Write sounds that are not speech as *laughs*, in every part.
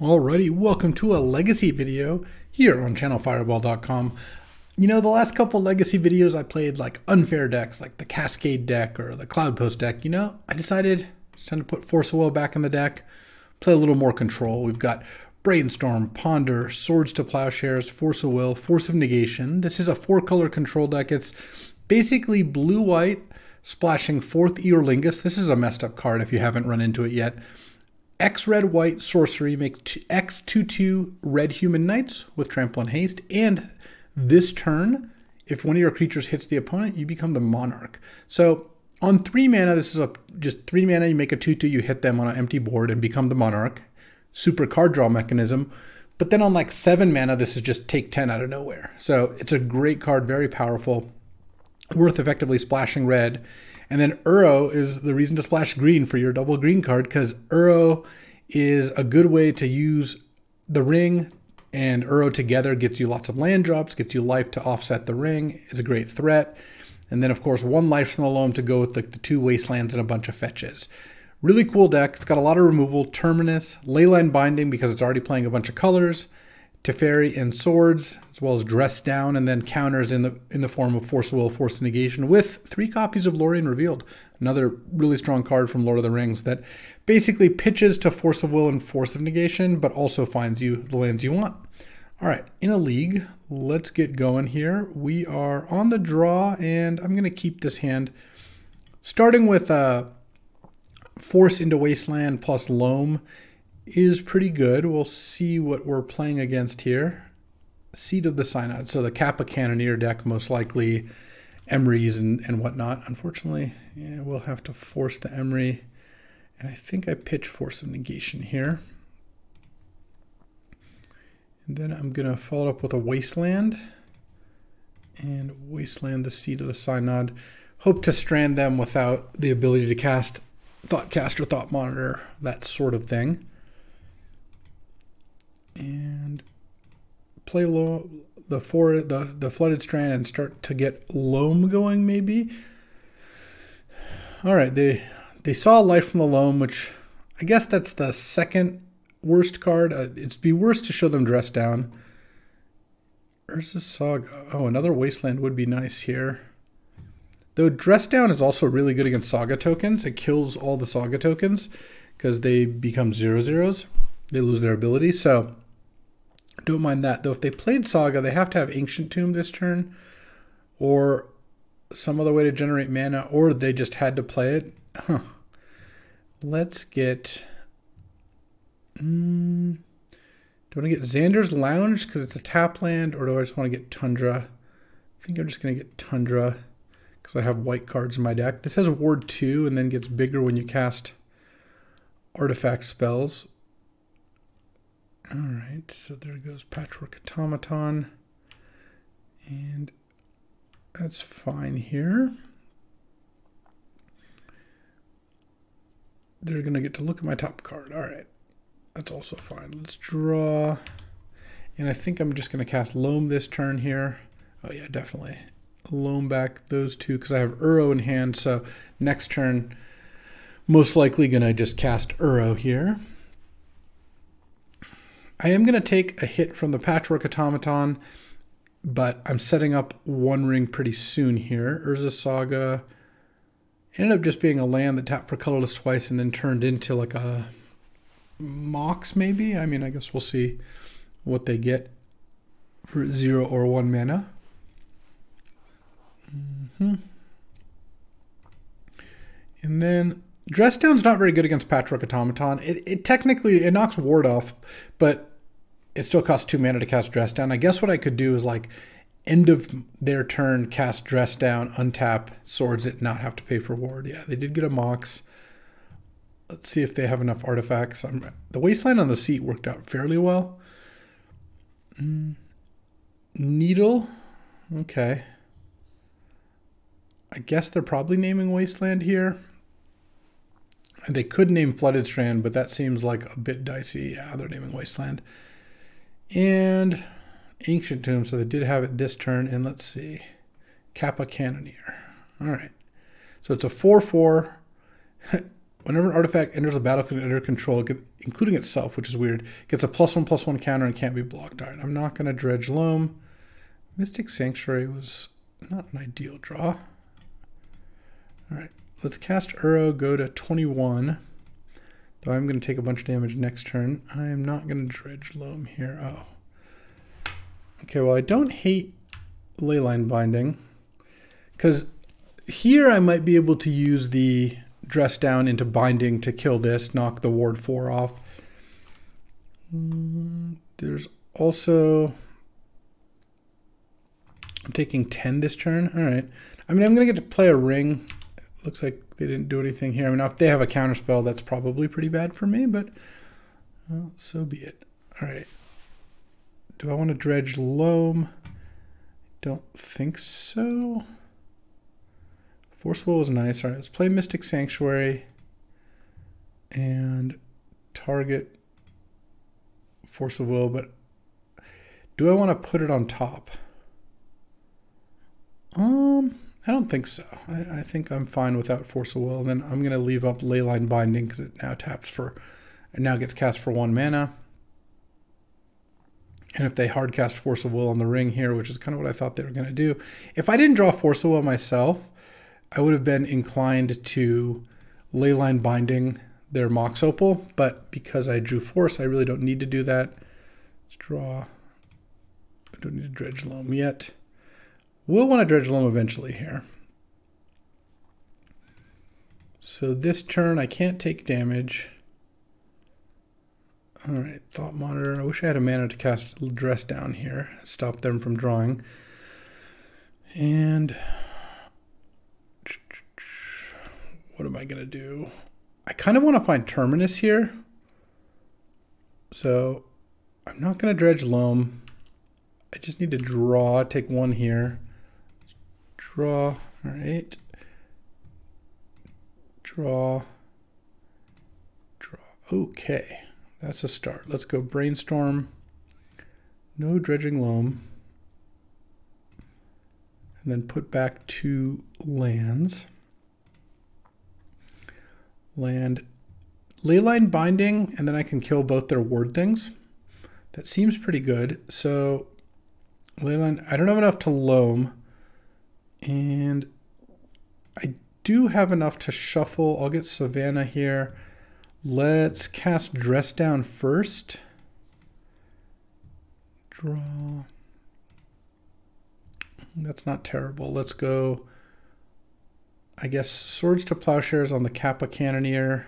Alrighty, welcome to a legacy video here on channelfireball.com. You know, the last couple legacy videos I played like unfair decks, like the Cascade deck or the Cloudpost deck. You know, I decided it's time to put Force of Will back in the deck, play a little more control. We've got Brainstorm, Ponder, Swords to Plowshares, Force of Will, Force of Negation. This is a four color control deck. It's basically blue white splashing Forth Eorlingas. This is a messed up card if you haven't run into it yet. X red white sorcery make X two two red human knights with trample and haste. And this turn, if one of your creatures hits the opponent, you become the monarch. So on three mana, this is a just three mana. You make a two two. You hit them on an empty board and become the monarch. Super card draw mechanism. But then on like seven mana, this is just take ten out of nowhere. So it's a great card, very powerful, worth effectively splashing red. And then Uro is the reason to splash green for your double green card because Uro is a good way to use the ring and Uro together gets you lots of land drops, gets you life to offset the ring, is a great threat. And then, of course, one life from the loam to go with the, the two wastelands and a bunch of fetches. Really cool deck. It's got a lot of removal, Terminus, Leyline Binding because it's already playing a bunch of colors, Teferi and Swords, as well as Dress Down, and then counters in the in the form of Force of Will, Force Negation, with three copies of Lorien Revealed. Another really strong card from Lord of the Rings that basically pitches to Force of Will and Force of Negation, but also finds you the lands you want. All right, in a league, let's get going here. We are on the draw, and I'm going to keep this hand starting with uh, Force into Wasteland plus Loam is pretty good. We'll see what we're playing against here. Seat of the Synod. So the Kappa Cannoneer deck, most likely Emrys and, and whatnot. Unfortunately, yeah, we'll have to force the Emry. And I think I pitch Force of Negation here. And then I'm going to follow up with a Wasteland. And Wasteland, the Seat of the Synod. Hope to strand them without the ability to cast Thoughtcaster, or Thought Monitor, that sort of thing and play low the for the the flooded strand and start to get loam going maybe all right they they saw life from the loam which i guess that's the second worst card uh, it'd be worse to show them dress down Urza's Saga. Oh, another Wasteland would be nice here. Though Dress Down is also really good against Saga tokens. It kills all the Saga tokens because they become zero zeros. They lose their ability. So don't mind that. Though if they played Saga, they have to have Ancient Tomb this turn, or some other way to generate mana, or they just had to play it. Huh. Let's get... Mm, do I want to get Xander's Lounge because it's a tap land, or do I just want to get Tundra? I think I'm just going to get Tundra because I have white cards in my deck. This has Ward 2 and then gets bigger when you cast artifact spells. All right, so there goes Patchwork Automaton. And that's fine here. They're going to get to look at my top card. All right, that's also fine. Let's draw. And I think I'm just going to cast Loam this turn here. Oh, yeah, definitely. Loam back those two because I have Uro in hand. So next turn, most likely going to just cast Uro here. I am going to take a hit from the Patchwork Automaton, but I'm setting up One Ring pretty soon here. Urza Saga ended up just being a land that tapped for colorless twice and then turned into like a Mox maybe? I mean, I guess we'll see what they get for zero or one mana. Mm -hmm. And then Dress Down's not very good against Patchwork Automaton. It, it technically, it knocks Ward off, but it still costs two mana to cast Dress Down. I guess what I could do is like end of their turn, cast Dress Down, untap swords it, not have to pay for ward. Yeah, they did get a Mox. Let's see if they have enough artifacts. I'm, the Wasteland on the seat worked out fairly well. Mm. Needle. Okay. I guess they're probably naming Wasteland here. They could name Flooded Strand, but that seems like a bit dicey. Yeah, they're naming Wasteland and Ancient Tomb. So they did have it this turn. And let's see, Kappa Cannoneer. All right. So it's a 4-4. *laughs* Whenever an artifact enters a battlefield under control, including itself, which is weird, gets a plus one plus one counter and can't be blocked. All right, I'm not going to dredge loam. Mystic Sanctuary was not an ideal draw. All right, let's cast Uro, go to 21. Though I'm going to take a bunch of damage next turn. I am not going to dredge loam here. Oh. Okay, well, I don't hate leyline binding because here I might be able to use the dress down into binding to kill this, knock the ward 4 off. Mm, there's also... I'm taking 10 this turn. All right. I mean, I'm going to get to play a ring. Looks like they didn't do anything here. I mean, if they have a counterspell, that's probably pretty bad for me, but well, so be it. All right. Do I want to dredge loam? Don't think so. Forceful was nice. All right, let's play Mystic Sanctuary and target Force of Will, but do I want to put it on top? Um, I don't think so. I, I think I'm fine without Force of Will. And then I'm going to leave up Leyline Binding because it now taps for, it now gets cast for one mana. And if they hard cast Force of Will on the ring here, which is kind of what I thought they were going to do, if I didn't draw Force of Will myself, I would have been inclined to leyline binding their Mox Opal, but because I drew Force, I really don't need to do that. Let's draw. I don't need to dredge loam yet. We'll want to dredge loam eventually here. So this turn I can't take damage. All right, Thought Monitor. I wish I had a mana to cast Dress down here, stop them from drawing. And what am I going to do? I kind of want to find Terminus here. So I'm not going to dredge loam. I just need to draw, take one here. Draw, all right. Draw, draw. Okay, that's a start. Let's go brainstorm. No dredging loam. And then put back two lands land leyline binding, and then I can kill both their ward things. That seems pretty good. So leyline, I don't have enough to loam, and I do have enough to shuffle. I'll get Savannah here. Let's cast Dress Down first. Draw. That's not terrible. Let's go I guess Swords to Plowshares on the Kappa Cannoneer.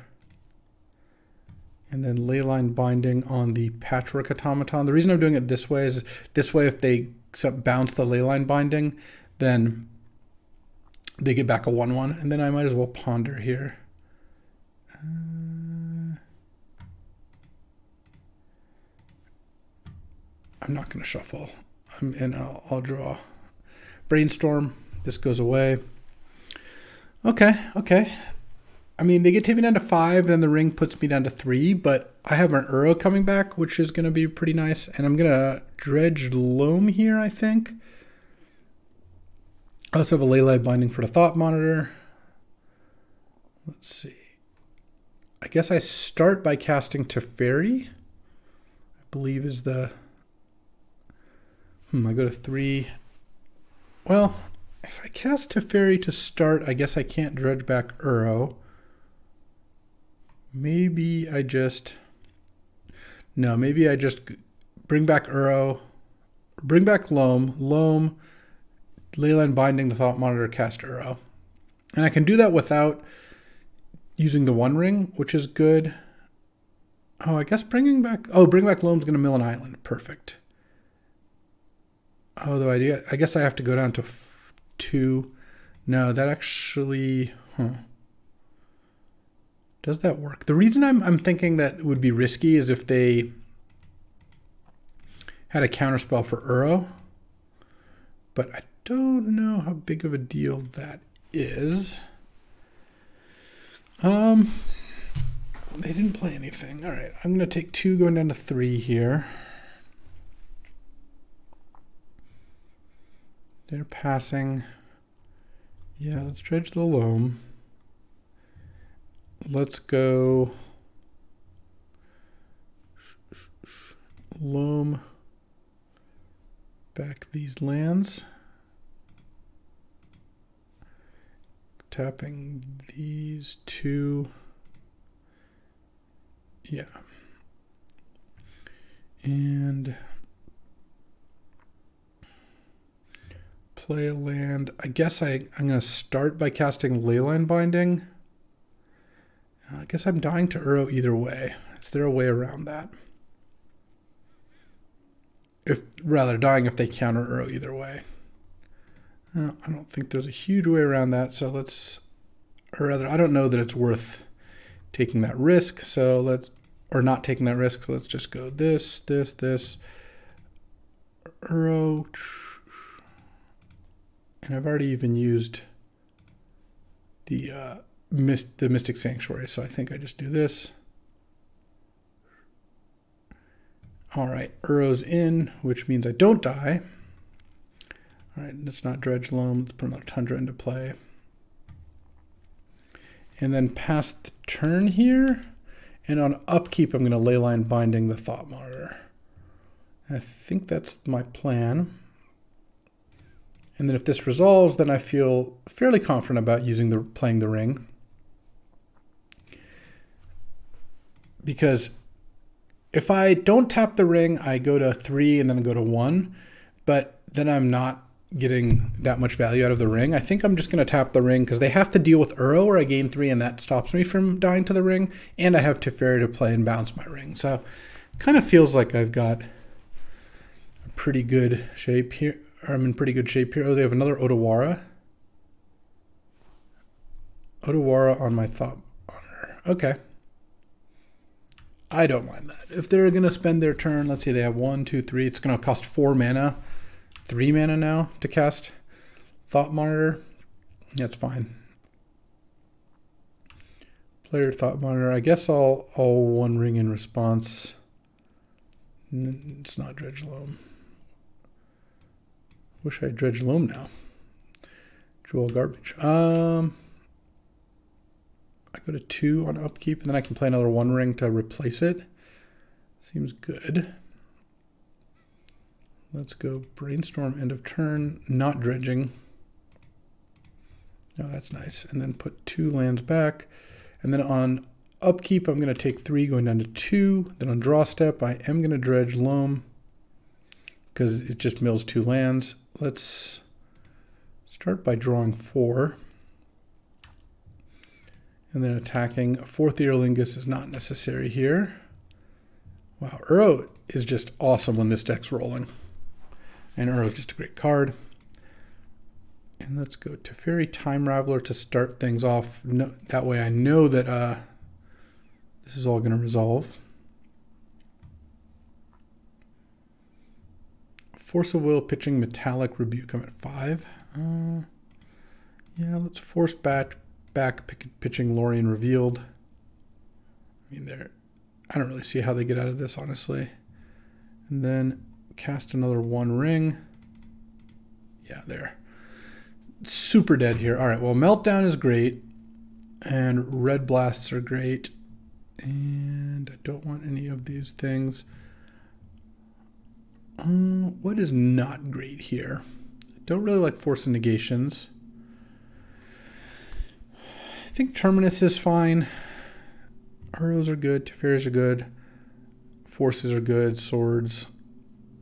And then Leyline Binding on the Patchwork Automaton. The reason I'm doing it this way is this way if they bounce the Leyline Binding, then they get back a 1-1. And then I might as well Ponder here. Uh, I'm not going to shuffle. I'm in. I'll, draw. Brainstorm. This goes away. Okay, okay. I mean, they get me down to five, then the ring puts me down to three, but I have an Uro coming back, which is going to be pretty nice. And I'm going to dredge loam here, I think. I also have a Leyline binding for the Thought Monitor. Let's see. I guess I start by casting Teferi. I believe is the... Hmm, I go to three. Well, if I cast Teferi to start, I guess I can't dredge back Uro. Maybe I just... No, maybe I just bring back Uro, bring back Loam, Loam, Leyline Binding the Thought Monitor, cast Uro. And I can do that without using the One Ring, which is good. Oh, I guess bringing back... Oh, bring back Loam's going to mill an island. Perfect. Oh, Although I, I guess I have to go down to two. No, that actually, huh. Does that work? The reason I'm, I'm thinking that would be risky is if they had a counterspell for Uro. But I don't know how big of a deal that is. Um, they didn't play anything. All right, I'm going to take two going down to three here. They're passing. Yeah, let's dredge the loam. let's go loam back these lands. Tapping these two. Yeah. And play a land. I guess I, I'm going to start by casting Leyline Binding. Uh, I guess I'm dying to Uro either way. Is there a way around that? If rather dying if they counter Uro either way. Uh, I don't think there's a huge way around that. So let's, or rather, I don't know that it's worth taking that risk. So let's, or not taking that risk. So let's just go this, this, this. Uro. And I've already even used the uh, mist, the Mystic Sanctuary. So I think I just do this. All right, Uro's in, which means I don't die. Right, let's not dredge loam. Let's put another Tundra into play. And then pass the turn here. And on upkeep, I'm going to leyline binding the Thought Monitor. I think that's my plan. And then if this resolves, then I feel fairly confident about using the playing the ring. Because if I don't tap the ring, I go to three and then go to one, but then I'm not getting that much value out of the ring. I think I'm just going to tap the ring because they have to deal with Uro or I gain three and that stops me from dying to the ring. And I have Teferi to play and bounce my ring. So kind of feels like I've got a pretty good shape here. I'm in pretty good shape here. Oh, they have another Otawara. Otawara on my Thought Monitor. Okay. I don't mind that. If they're going to spend their turn, let's see, they have one, two, three. It's going to cost four mana, three mana now to cast Thought Monitor. That's fine. Player Thought Monitor. I guess I'll, I'll one ring in response. It's not Dredge Loam. Wish I had Dredge Loam now. Jewel Garbage. Um, I go to two on upkeep, and then I can play another one ring to replace it. Seems good. Let's go brainstorm end of turn, not dredging. Oh, that's nice. And then put two lands back. And then on upkeep, I'm going to take three going down to two. Then on draw step, I am going to dredge loam because it just mills two lands. Let's start by drawing four. And then attacking. Forth Eorlingas is not necessary here. Wow, Uro is just awesome when this deck's rolling. And Uro is just a great card. And let's go Teferi Time Raveler to start things off. No, that way I know that uh, this is all going to resolve. Force of Will pitching Metallic Rebuke. I'm at five. Uh, yeah, let's force back back pitching Lorien revealed. I mean, they're. I don't really see how they get out of this, honestly. And then cast another one ring. Yeah, there. Super dead here. All right, well, Meltdown is great. And Red Blasts are great. And I don't want any of these things. Uh, what is not great here? I don't really like Force Negations. I think Terminus is fine. Uros are good. Teferis are good. Forces are good. Swords.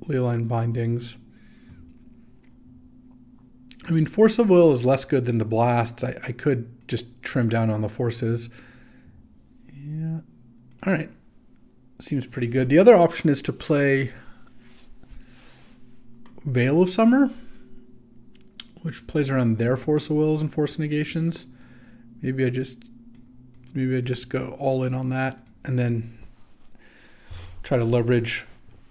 Leyline Bindings. I mean, Force of Will is less good than the Blasts. I, I could just trim down on the Forces. Yeah. All right. Seems pretty good. The other option is to play Veil of Summer, which plays around their Force of Wills and Force Negations. Maybe I just maybe I just go all in on that and then try to leverage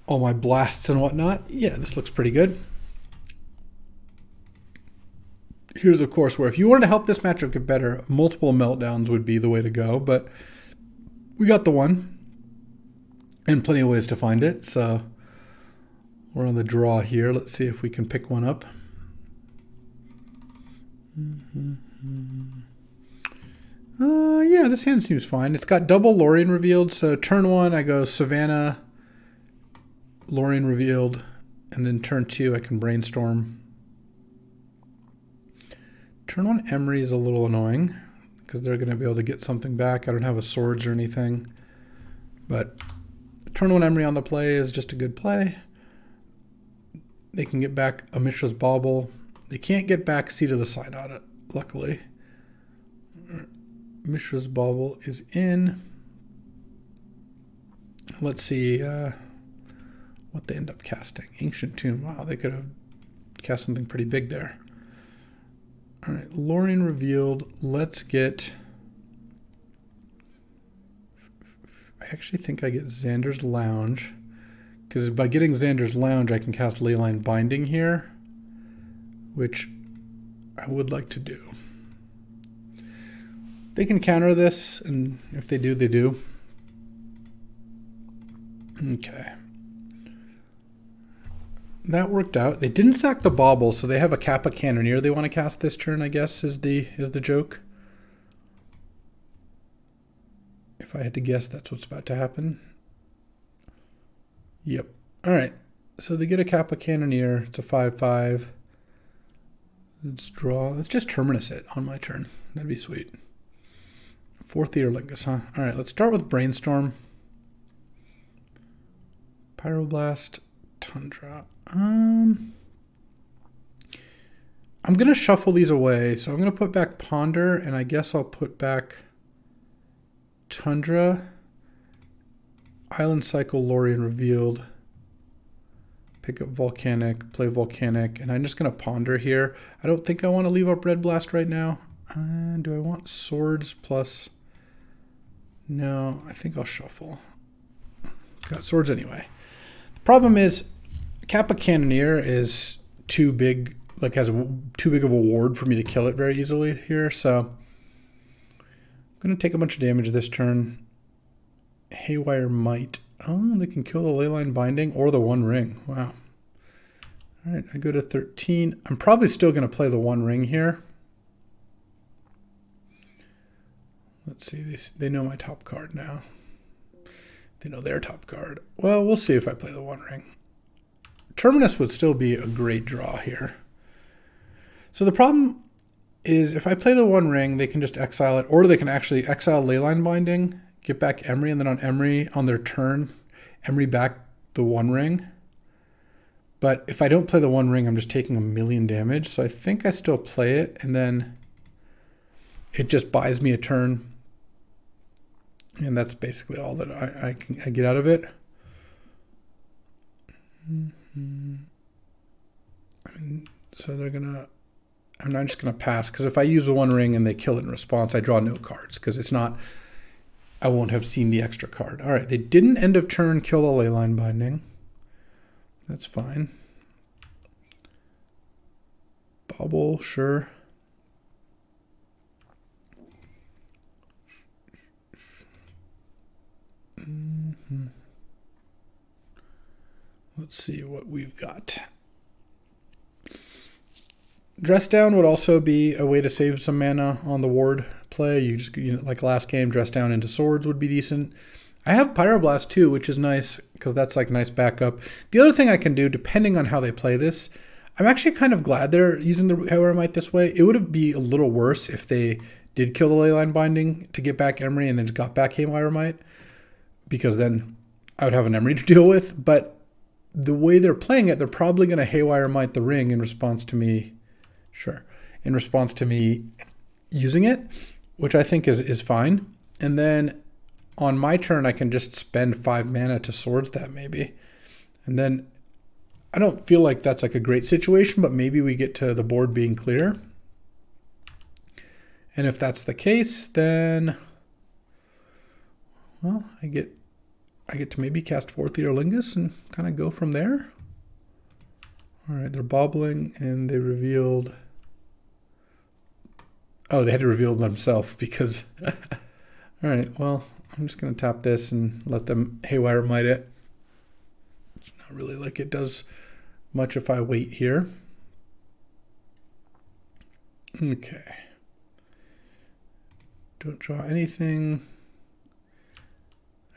all my blasts and whatnot. Yeah, this looks pretty good. Here's of course where if you wanted to help this matchup get better, multiple meltdowns would be the way to go, but we got the one and plenty of ways to find it. So we're on the draw here. Let's see if we can pick one up. Mm -hmm. Uh, yeah, this hand seems fine. It's got double Lorien revealed, so turn one I go Savannah, Lorien revealed, and then turn two I can brainstorm. Turn one Emry is a little annoying because they're going to be able to get something back. I don't have a swords or anything, but turn one Emry on the play is just a good play. They can get back a Mishra's Bauble. They can't get back Seat of the Synod, luckily. Mishra's Bauble is in. Let's see uh, what they end up casting. Ancient Tomb. Wow, they could have cast something pretty big there. All right, Lorien revealed. Let's get. I actually think I get Xander's Lounge. Because by getting Xander's Lounge, I can cast Leyline Binding here, which I would like to do. They can counter this, and if they do, they do. Okay. That worked out. They didn't sack the bauble, so they have a Kappa Cannoneer they want to cast this turn, I guess, is the is the joke. If I had to guess, that's what's about to happen. Yep. All right. So they get a Kappa Cannoneer. It's a 5-5. Let's draw. Let's just Terminus it on my turn. That'd be sweet. Forth Eorlingas, huh? All right, let's start with Brainstorm. Pyroblast, Tundra. Um, I'm going to shuffle these away. So I'm going to put back Ponder, and I guess I'll put back Tundra. Island Cycle, Lorien Revealed. Pick up Volcanic, play Volcanic, and I'm just going to Ponder here. I don't think I want to leave up Red Blast right now. Uh, do I want Swords plus... No, I think I'll shuffle. Got Swords anyway. Problem is Kappa Cannoneer is too big, like has too big of a ward for me to kill it very easily here. So I'm going to take a bunch of damage this turn. Haywire Mite. Oh, they can kill the Leyline Binding or the One Ring. Wow. All right, I go to 13. I'm probably still going to play the One Ring here. Let's see, they, they know my top card now. They know their top card. Well, we'll see if I play the One Ring. Terminus would still be a great draw here. So the problem is if I play the One Ring, they can just exile it, or they can actually exile Leyline Binding, get back Emry, and then on Emry, on their turn, Emry back the One Ring. But if I don't play the One Ring, I'm just taking a million damage. So I think I still play it, and then it just buys me a turn. And that's basically all that I, I can I get out of it. Mm -hmm. so they're gonna. I'm not just gonna pass because if I use the one ring and they kill it in response, I draw no cards because it's not. I won't have seen the extra card. All right, they didn't end of turn kill the leyline binding. That's fine. Bauble, sure. Let's see what we've got. Dress down would also be a way to save some mana on the ward play. You just, you know, like last game, dress down into swords would be decent. I have Pyroblast too, which is nice because that's like nice backup. The other thing I can do, depending on how they play this, I'm actually kind of glad they're using the Mite this way. It would be a little worse if they did kill the Leyline Binding to get back Emry and then just got back Mite because then I would have an Emry to *laughs* deal with. But the way they're playing it, they're probably going to haywire mite the ring in response to me, sure, in response to me using it, which I think is, is fine. And then on my turn, I can just spend five mana to swords that maybe. And then I don't feel like that's like a great situation, but maybe we get to the board being clear. And if that's the case, then, well, I get I get to maybe cast Forth Eorlingas and kind of go from there. All right, they're bobbling and they revealed. Oh, they had to reveal themselves because. *laughs* All right, well, I'm just going to tap this and let them haywire mite it. It's not really like it does much if I wait here. Okay. Don't draw anything.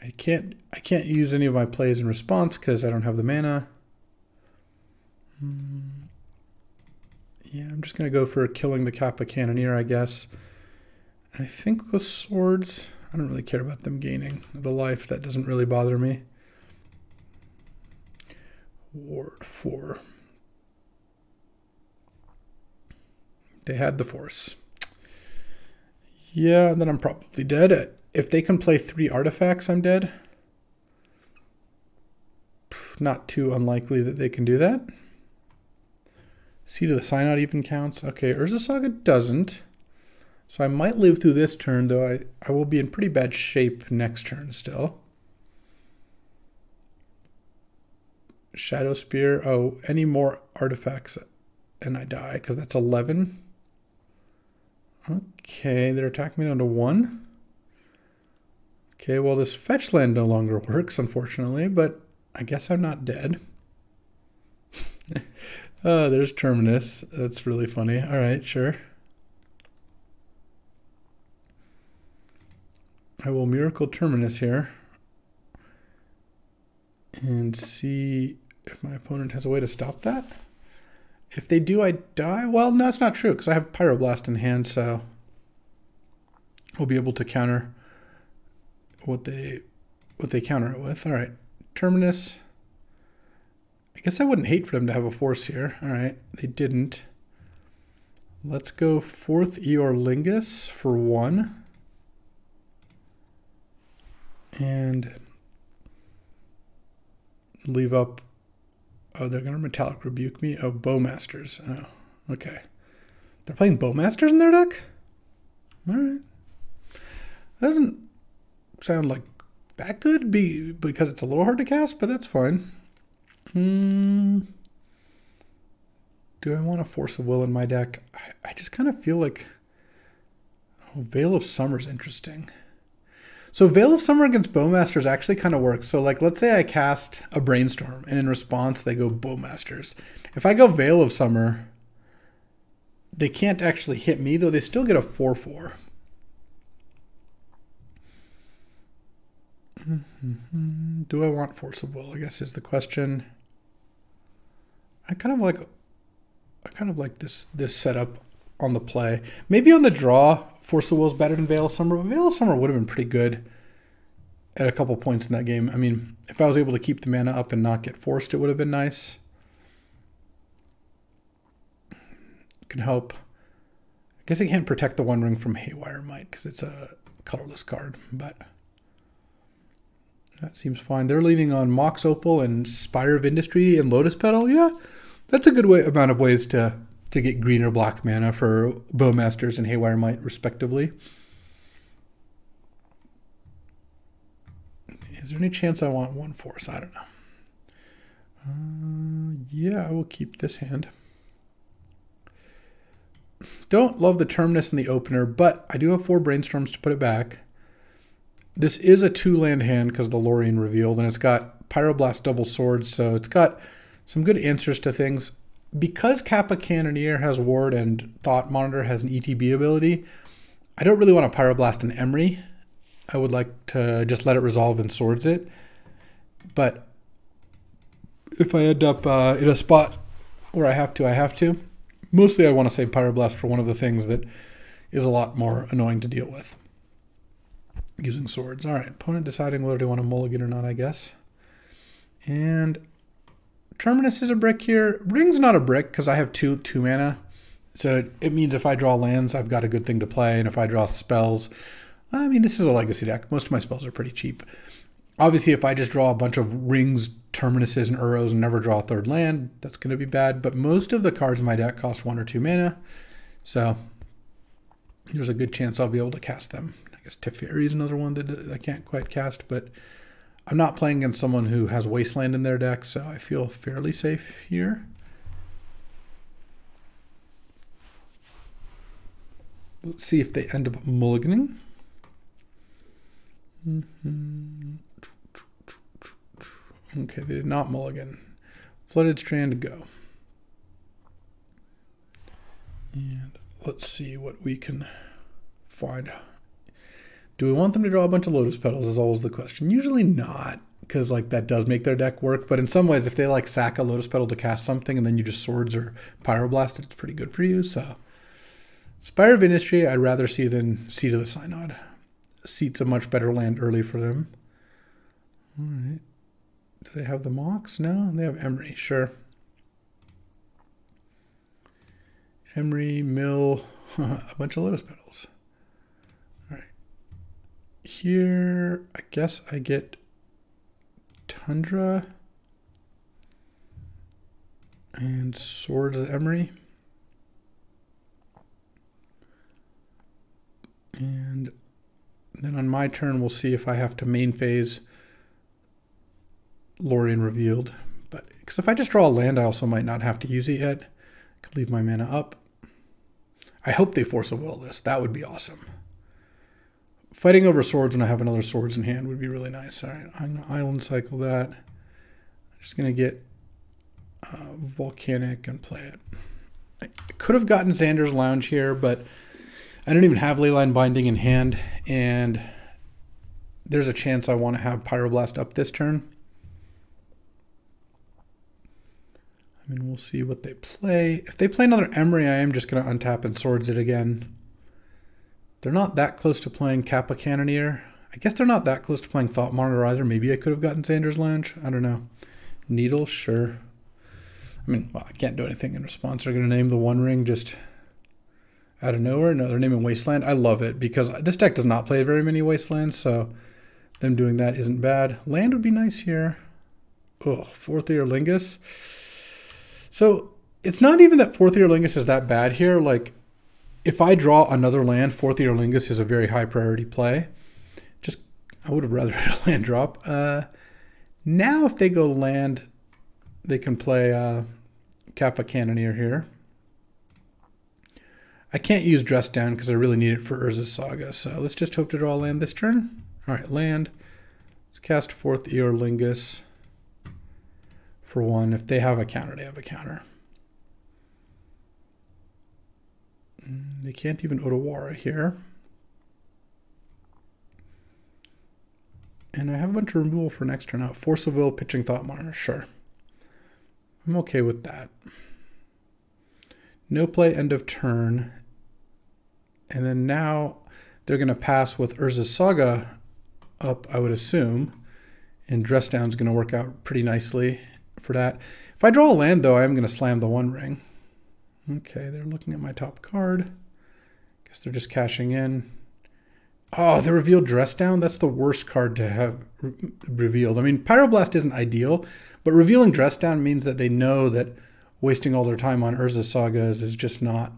I can't I can't use any of my plays in response because I don't have the mana. Hmm. Yeah, I'm just gonna go for killing the Kappa Cannoneer, I guess. And I think with swords, I don't really care about them gaining the life. That doesn't really bother me. Ward 4. They had the force. Yeah, then I'm probably dead. If they can play three artifacts, I'm dead. Not too unlikely that they can do that. Seat of the Synod even counts. Okay, Urza Saga doesn't. So I might live through this turn, though I, I will be in pretty bad shape next turn still. Shadowspear. Oh, any more artifacts and I die, because that's 11. Okay, they're attacking me down to 1. Okay, well this fetch land no longer works, unfortunately, but I guess I'm not dead. oh, *laughs* there's Terminus. That's really funny. All right, sure. I will Miracle Terminus here and see if my opponent has a way to stop that. If they do, I die? Well, no, that's not true because I have Pyroblast in hand, so we'll be able to counter what they what they counter it with. All right, Terminus. I guess I wouldn't hate for them to have a force here. All right, they didn't. Let's go Forth Eorlingas for one. And leave up. Oh, they're going to Metallic Rebuke me? Oh, Bowmasters. Oh, okay. They're playing Bowmasters in their deck? All right. That doesn't sound like that good be because it's a little hard to cast, but that's fine. Hmm. Do I want a Force of Will in my deck? I, I just kind of feel like oh, Veil of Summer is interesting. So Veil of Summer against Bowmasters actually kind of works. So like let's say I cast a Brainstorm and in response they go Bowmasters. If I go Veil of Summer, they can't actually hit me, though they still get a 4-4. Mm-hmm. Do I want Force of Will? I guess is the question. I kind of like I kind of like this this setup on the play. Maybe on the draw, Force of Will is better than Veil of Summer, but Veil of Summer would have been pretty good at a couple points in that game. I mean, if I was able to keep the mana up and not get forced, it would have been nice. Can help. I guess I can't protect the One Ring from Haywire Mite because it's a colorless card, but that seems fine. They're leaning on Mox Opal and Spire of Industry and Lotus Petal. Yeah, that's a good way, amount of ways to to get green or black mana for Bowmasters and Haywire Mite, respectively. Is there any chance I want one force? I don't know. Uh, yeah, I will keep this hand. Don't love the Terminus in the opener, but I do have four Brainstorms to put it back. This is a two-land hand because the Lorien revealed, and it's got Pyroblast Double Swords, so it's got some good answers to things because Kappa Cannoneer has Ward and Thought Monitor has an ETB ability, I don't really want to Pyroblast an Emry. I would like to just let it resolve and swords it. But if I end up uh, in a spot where I have to, I have to. Mostly I want to save Pyroblast for one of the things that is a lot more annoying to deal with. Using swords. All right, opponent deciding whether they want to mulligan or not, I guess. And Terminus is a brick here. Ring's not a brick because I have two two mana. So it means if I draw lands, I've got a good thing to play. And if I draw spells, I mean, this is a legacy deck. Most of my spells are pretty cheap. Obviously, if I just draw a bunch of rings, terminuses, and Uros and never draw a third land, that's going to be bad. But most of the cards in my deck cost one or two mana. So there's a good chance I'll be able to cast them. I guess Teferi is another one that I can't quite cast, but I'm not playing against someone who has Wasteland in their deck, so I feel fairly safe here. Let's see if they end up mulliganing. Mm -hmm. Okay, they did not mulligan. Flooded Strand, go. And let's see what we can find Do we want them to draw a bunch of Lotus Petals is always the question. Usually not, because like that does make their deck work. But in some ways, if they like sack a Lotus Petal to cast something and then you just Swords or Pyroblast it, it's pretty good for you. So Spire of Industry, I'd rather see than Seat of the Synod. Seat's a much better land early for them. All right. Do they have the Mox? No, they have Emry, sure. Emry, Mill, *laughs* a bunch of Lotus Petals. Here, I guess I get Tundra and Swords of Emry. And then on my turn, we'll see if I have to main phase Lorien revealed. But because if I just draw a land, I also might not have to use it yet. Could leave my mana up. I hope they Force of Will this. That would be awesome. Fighting over swords when I have another swords in hand would be really nice. All right, I'm going to island cycle that. I'm just going to get uh, Volcanic and play it. I could have gotten Xander's Lounge here, but I don't even have Leyline Binding in hand, and there's a chance I want to have Pyroblast up this turn. I mean, we'll see what they play. If they play another Emry, I am just going to untap and Swords it again. They're not that close to playing Kappa Cannoneer. I guess they're not that close to playing Thought Monitor either. Maybe I could have gotten Xander's Lounge. I don't know. Needle, sure. I mean, well, I can't do anything in response. They're going to name the One Ring just out of nowhere. No, they're naming Wasteland. I love it because this deck does not play very many Wastelands, so them doing that isn't bad. Land would be nice here. Oh, Forth Eorlingas. So it's not even that Forth Eorlingas is that bad here. Like, if I draw another land, Forth Eorlingas is a very high priority play. Just, I would have rather *laughs* had a land drop. Uh, now, if they go land, they can play uh, Kappa Cannoneer here. I can't use Dress Down because I really need it for Urza's Saga. So let's just hope to draw land this turn. All right, land. Let's cast Forth Eorlingas for one. If they have a counter, they have a counter. Mm, Mm, they can't even Otawara here. And I have a bunch of removal for next turn out. Force of Will, Pitching Thought Monitor, sure. I'm okay with that. No play end of turn. And then now they're going to pass with Urza's Saga up, I would assume. And Dress Down is going to work out pretty nicely for that. If I draw a land, though, I am going to slam the One Ring. Okay, they're looking at my top card. Guess they're just cashing in. Oh, they revealed Dress Down? That's the worst card to have re revealed. I mean, Pyroblast isn't ideal, but revealing Dress Down means that they know that wasting all their time on Urza's Sagas is just not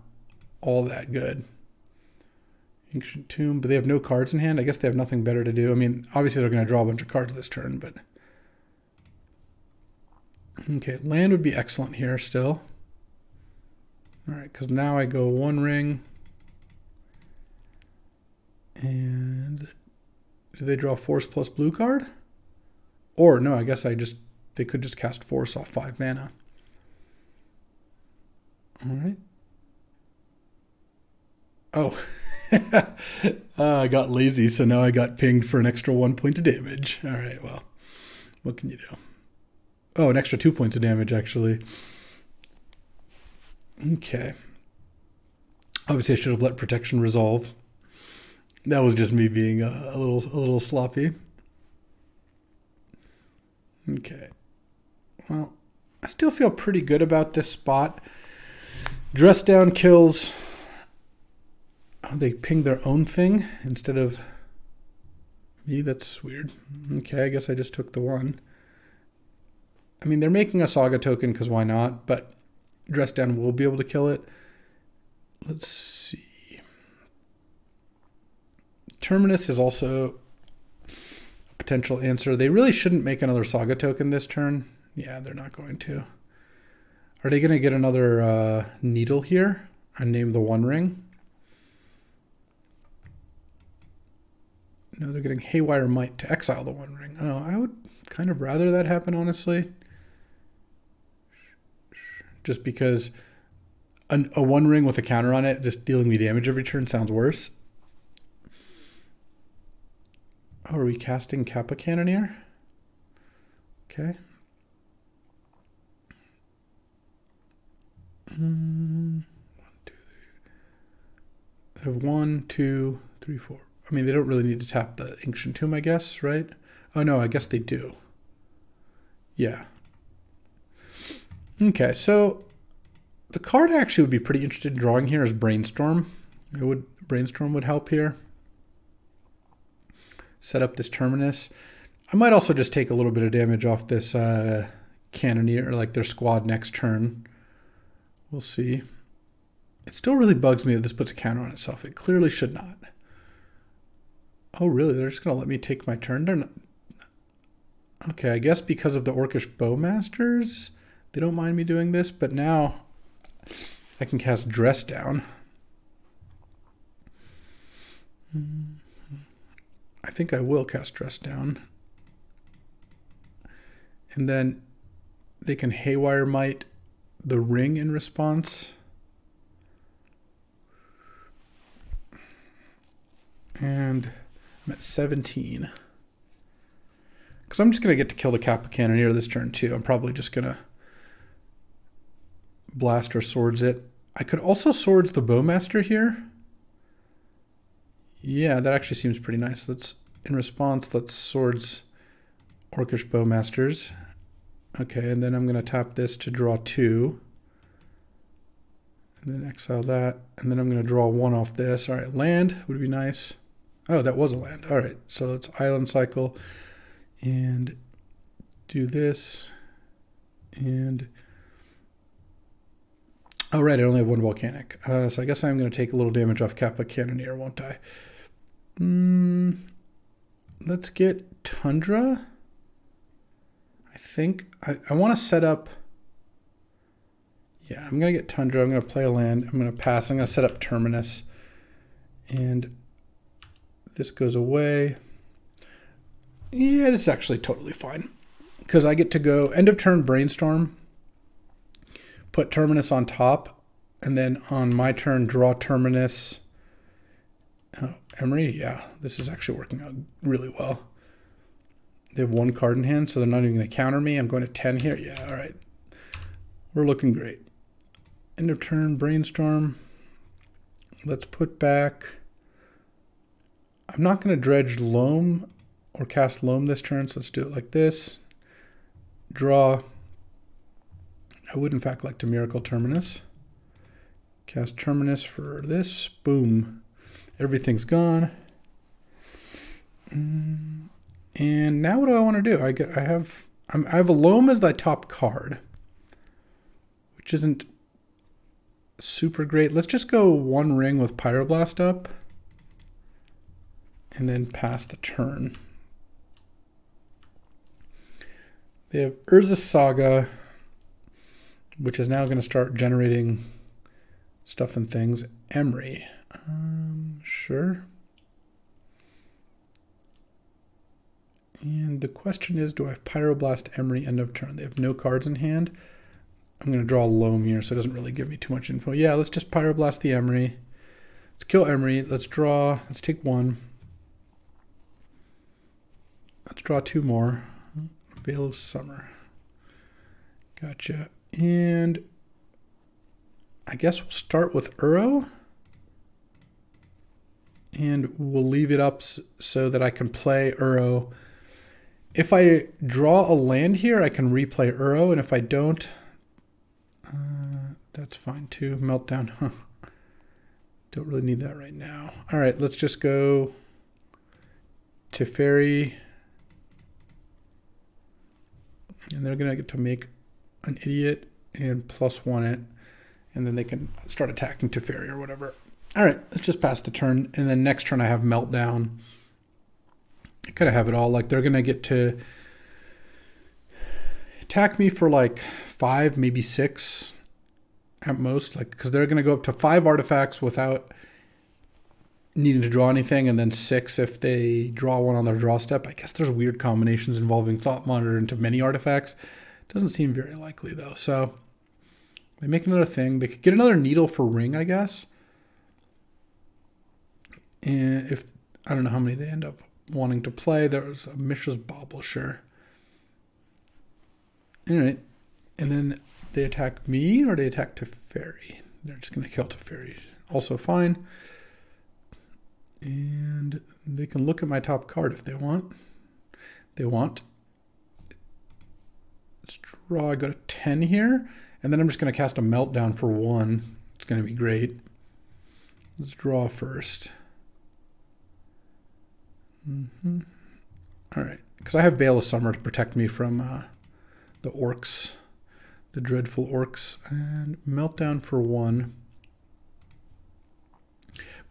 all that good. Ancient Tomb, but they have no cards in hand. I guess they have nothing better to do. I mean, obviously they're going to draw a bunch of cards this turn, but... Okay, land would be excellent here still. All right, because now I go one ring. And do they draw force plus blue card? Or no, I guess I just, they could just cast force off five mana. All right. Oh, uh, *laughs* I got lazy, so now I got pinged for an extra one point of damage. All right, well, what can you do? Oh, an extra two points of damage, actually. Okay. Obviously, I should have let protection resolve. That was just me being a, a little a little sloppy. Okay. Well, I still feel pretty good about this spot. Dress down kills. Oh, they ping their own thing instead of me. That's weird. Okay, I guess I just took the one. I mean, they're making a Saga token because why not? But Dress Down will be able to kill it. Let's see. Terminus is also a potential answer. They really shouldn't make another Saga token this turn. Yeah, they're not going to. Are they going to get another uh, Needle here and name the One Ring? No, they're getting Haywire Mite to exile the One Ring. Oh, I would kind of rather that happen, honestly just because an, a one ring with a counter on it just dealing me damage every turn sounds worse. Oh, are we casting Kappa Cannoneer? Okay. Hmm, I have one, two, three, four. I mean, they don't really need to tap the Ancient Tomb, I guess, right? Oh, no, I guess they do. Yeah. Okay, so the card I actually would be pretty interested in drawing here is Brainstorm. It would Brainstorm would help here. Set up this Terminus. I might also just take a little bit of damage off this uh, Cannoneer, or like their squad next turn. We'll see. It still really bugs me that this puts a counter on itself. It clearly should not. Oh, really? They're just going to let me take my turn? They're not... Okay, I guess because of the Orcish Bowmasters, they don't mind me doing this, but now I can cast Dress Down. I think I will cast Dress Down. And then they can Haywire Mite the ring in response. And I'm at 17. Because I'm just going to get to kill the Kappa Cannoneer this turn too. I'm probably just going to blast or swords it. I could also swords the Bowmaster here. Yeah, that actually seems pretty nice. Let's, in response, let's swords Orcish Bowmasters. Okay, and then I'm going to tap this to draw two. And then exile that. And then I'm going to draw one off this. All right, land would be nice. Oh, that was a land. All right, so let's island cycle and do this. And, oh, right, I only have one volcanic. Uh, so I guess I'm going to take a little damage off Kappa Cannoneer, won't I? Mm, let's get Tundra I think I, I want to set up. Yeah, I'm going to get Tundra. I'm going to play a land. I'm going to pass. I'm going to set up Terminus. And this goes away. Yeah, this is actually totally fine. Because I get to go end of turn brainstorm, put Terminus on top, and then on my turn draw Terminus. Oh, Emry, yeah, this is actually working out really well. They have one card in hand, so they're not even going to counter me. I'm going to 10 here. Yeah, all right. We're looking great. End of turn, brainstorm. Let's put back. I'm not going to dredge loam or cast loam this turn, so let's do it like this. Draw. I would, in fact, like to Miracle Terminus. Cast Terminus for this. Boom. Everything's gone. Mm. And now what do I want to do? I get I have I'm, I have a loam as the top card, which isn't super great. Let's just go one ring with Pyroblast up and then pass the turn. They have Urza Saga, which is now going to start generating stuff and things. Emry, um, sure. And the question is, do I have Pyroblast Emry end of turn? They have no cards in hand. I'm going to draw a Loam here, so it doesn't really give me too much info. Yeah, let's just Pyroblast the Emry. Let's kill Emry. Let's draw, let's take one. Let's draw two more. Veil of Summer. Gotcha. And I guess we'll start with Uro. And we'll leave it up so that I can play Uro if I draw a land here, I can replay Uro, and if I don't, uh, that's fine too. Meltdown. *laughs* Don't really need that right now. All right, let's just go to Teferi. And they're gonna get to make an idiot and plus one it, and then they can start attacking Teferi or whatever. All right, let's just pass the turn, and then next turn I have Meltdown I kind of have it all. Like they're gonna get to attack me for like five, maybe six at most, like because they're gonna go up to five artifacts without needing to draw anything, and then six if they draw one on their draw step. I guess there's weird combinations involving Thought Monitor into many artifacts. Doesn't seem very likely though. So they make another thing. They could get another needle for ring, I guess. And if I don't know how many they end up wanting to play. There's a Mishra's sure. All right. And then they attack me or they attack Teferi. They're just going to kill Teferi. Also fine. And they can look at my top card if they want. They want. Draw. I go to 10 here. And then I'm just going to cast a Meltdown for one. It's going to be great. Let's draw first. Mm -hmm. All right. Because I have Veil of Summer to protect me from uh, the orcs, the dreadful orcs. And Meltdown for one.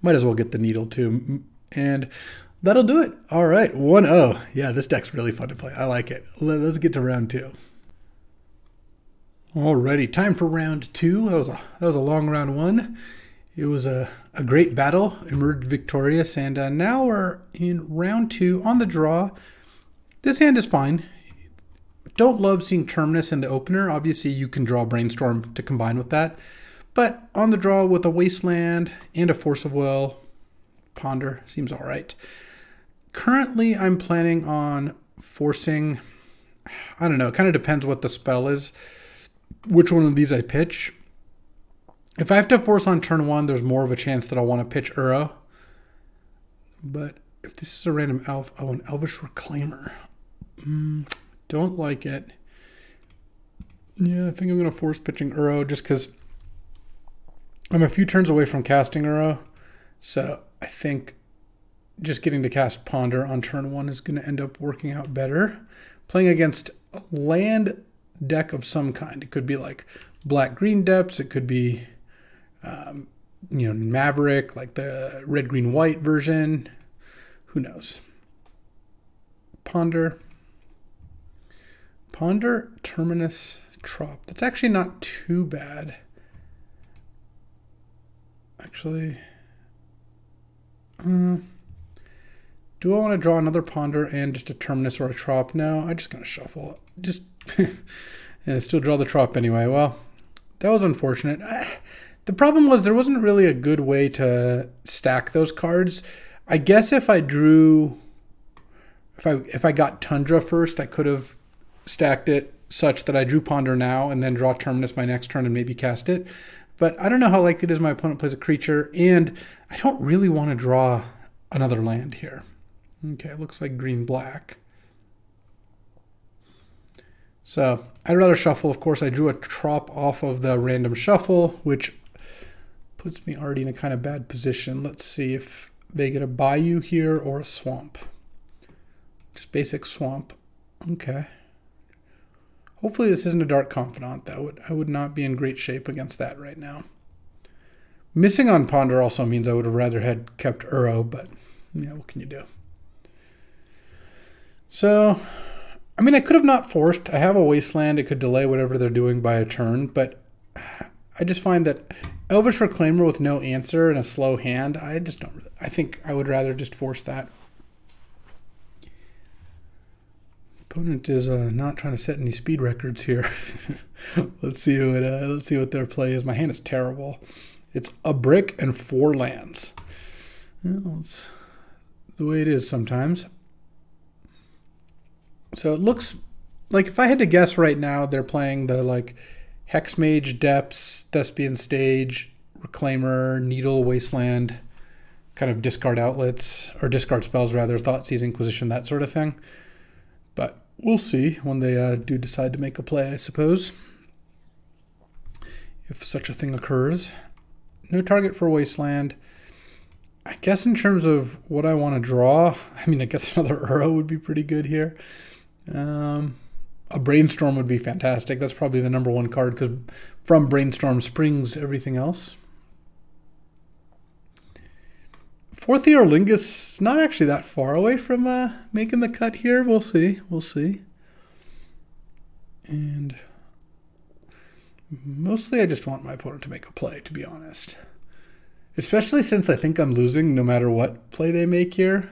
Might as well get the needle too. And that'll do it. All right, 1-0. Yeah, this deck's really fun to play. I like it. Let's get to round two. Alrighty, time for round two. That was a that was a long round one. It was a, a great battle, emerged victorious, and uh, now we're in round two on the draw. This hand is fine. Don't love seeing Terminus in the opener. Obviously, you can draw Brainstorm to combine with that. But on the draw with a Wasteland and a Force of Will, Ponder seems all right. Currently, I'm planning on forcing, I don't know, it kind of depends what the spell is, which one of these I pitch. If I have to force on turn one, there's more of a chance that I'll want to pitch Uro. But if this is a random elf, oh, an Elvish Reclaimer. Mm, don't like it. Yeah, I think I'm going to force pitching Uro just because I'm a few turns away from casting Uro, so I think just getting to cast Ponder on turn one is going to end up working out better. Playing against land deck of some kind. It could be like black green depths. It could be, um, you know, Maverick, like the red green white version. Who knows? Ponder. Ponder Terminus Trop. That's actually not too bad. Actually, uh, do I want to draw another ponder and just a terminus or a trop? No, I'm just going to shuffle. Just *laughs* and still draw the trop anyway. Well, that was unfortunate. the problem was there wasn't really a good way to stack those cards. I guess if I drew, if I if I got Tundra first, I could have stacked it such that I drew Ponder now and then draw Terminus my next turn and maybe cast it. But I don't know how likely it is my opponent plays a creature, and I don't really want to draw another land here. Okay, it looks like green-black. So I'd rather shuffle. Of course, I drew a trop off of the random shuffle, which puts me already in a kind of bad position. Let's see if they get a bayou here or a swamp. Just basic swamp. Okay. Hopefully this isn't a Dark Confidant. That would I would not be in great shape against that right now. Missing on Ponder also means I would have rather had kept Uro, but yeah, what can you do? So, I mean, I could have not forced. I have a Wasteland. It could delay whatever they're doing by a turn, but I just find that Elvish Reclaimer with no answer and a slow hand, I just don't. I think I would rather just force that. Opponent is uh, not trying to set any speed records here. *laughs* let's see what uh, let's see what their play is. My hand is terrible. It's a brick and four lands. Well, it's the way it is sometimes. So it looks like if I had to guess right now, they're playing the like Hexmage, Depths, Thespian Stage, Reclaimer, Needle, Wasteland, kind of discard outlets or discard spells rather, Thoughtseize Inquisition, that sort of thing. But we'll see when they uh, do decide to make a play, I suppose. If such a thing occurs. No target for Wasteland. I guess in terms of what I want to draw, *laughs* I mean, I guess another *laughs* Uro would be pretty good here. Um, a Brainstorm would be fantastic. That's probably the number one card because from Brainstorm springs everything else. Forth Eorlingas not actually that far away from uh, making the cut here. We'll see. We'll see. And mostly I just want my opponent to make a play, to be honest. Especially since I think I'm losing no matter what play they make here.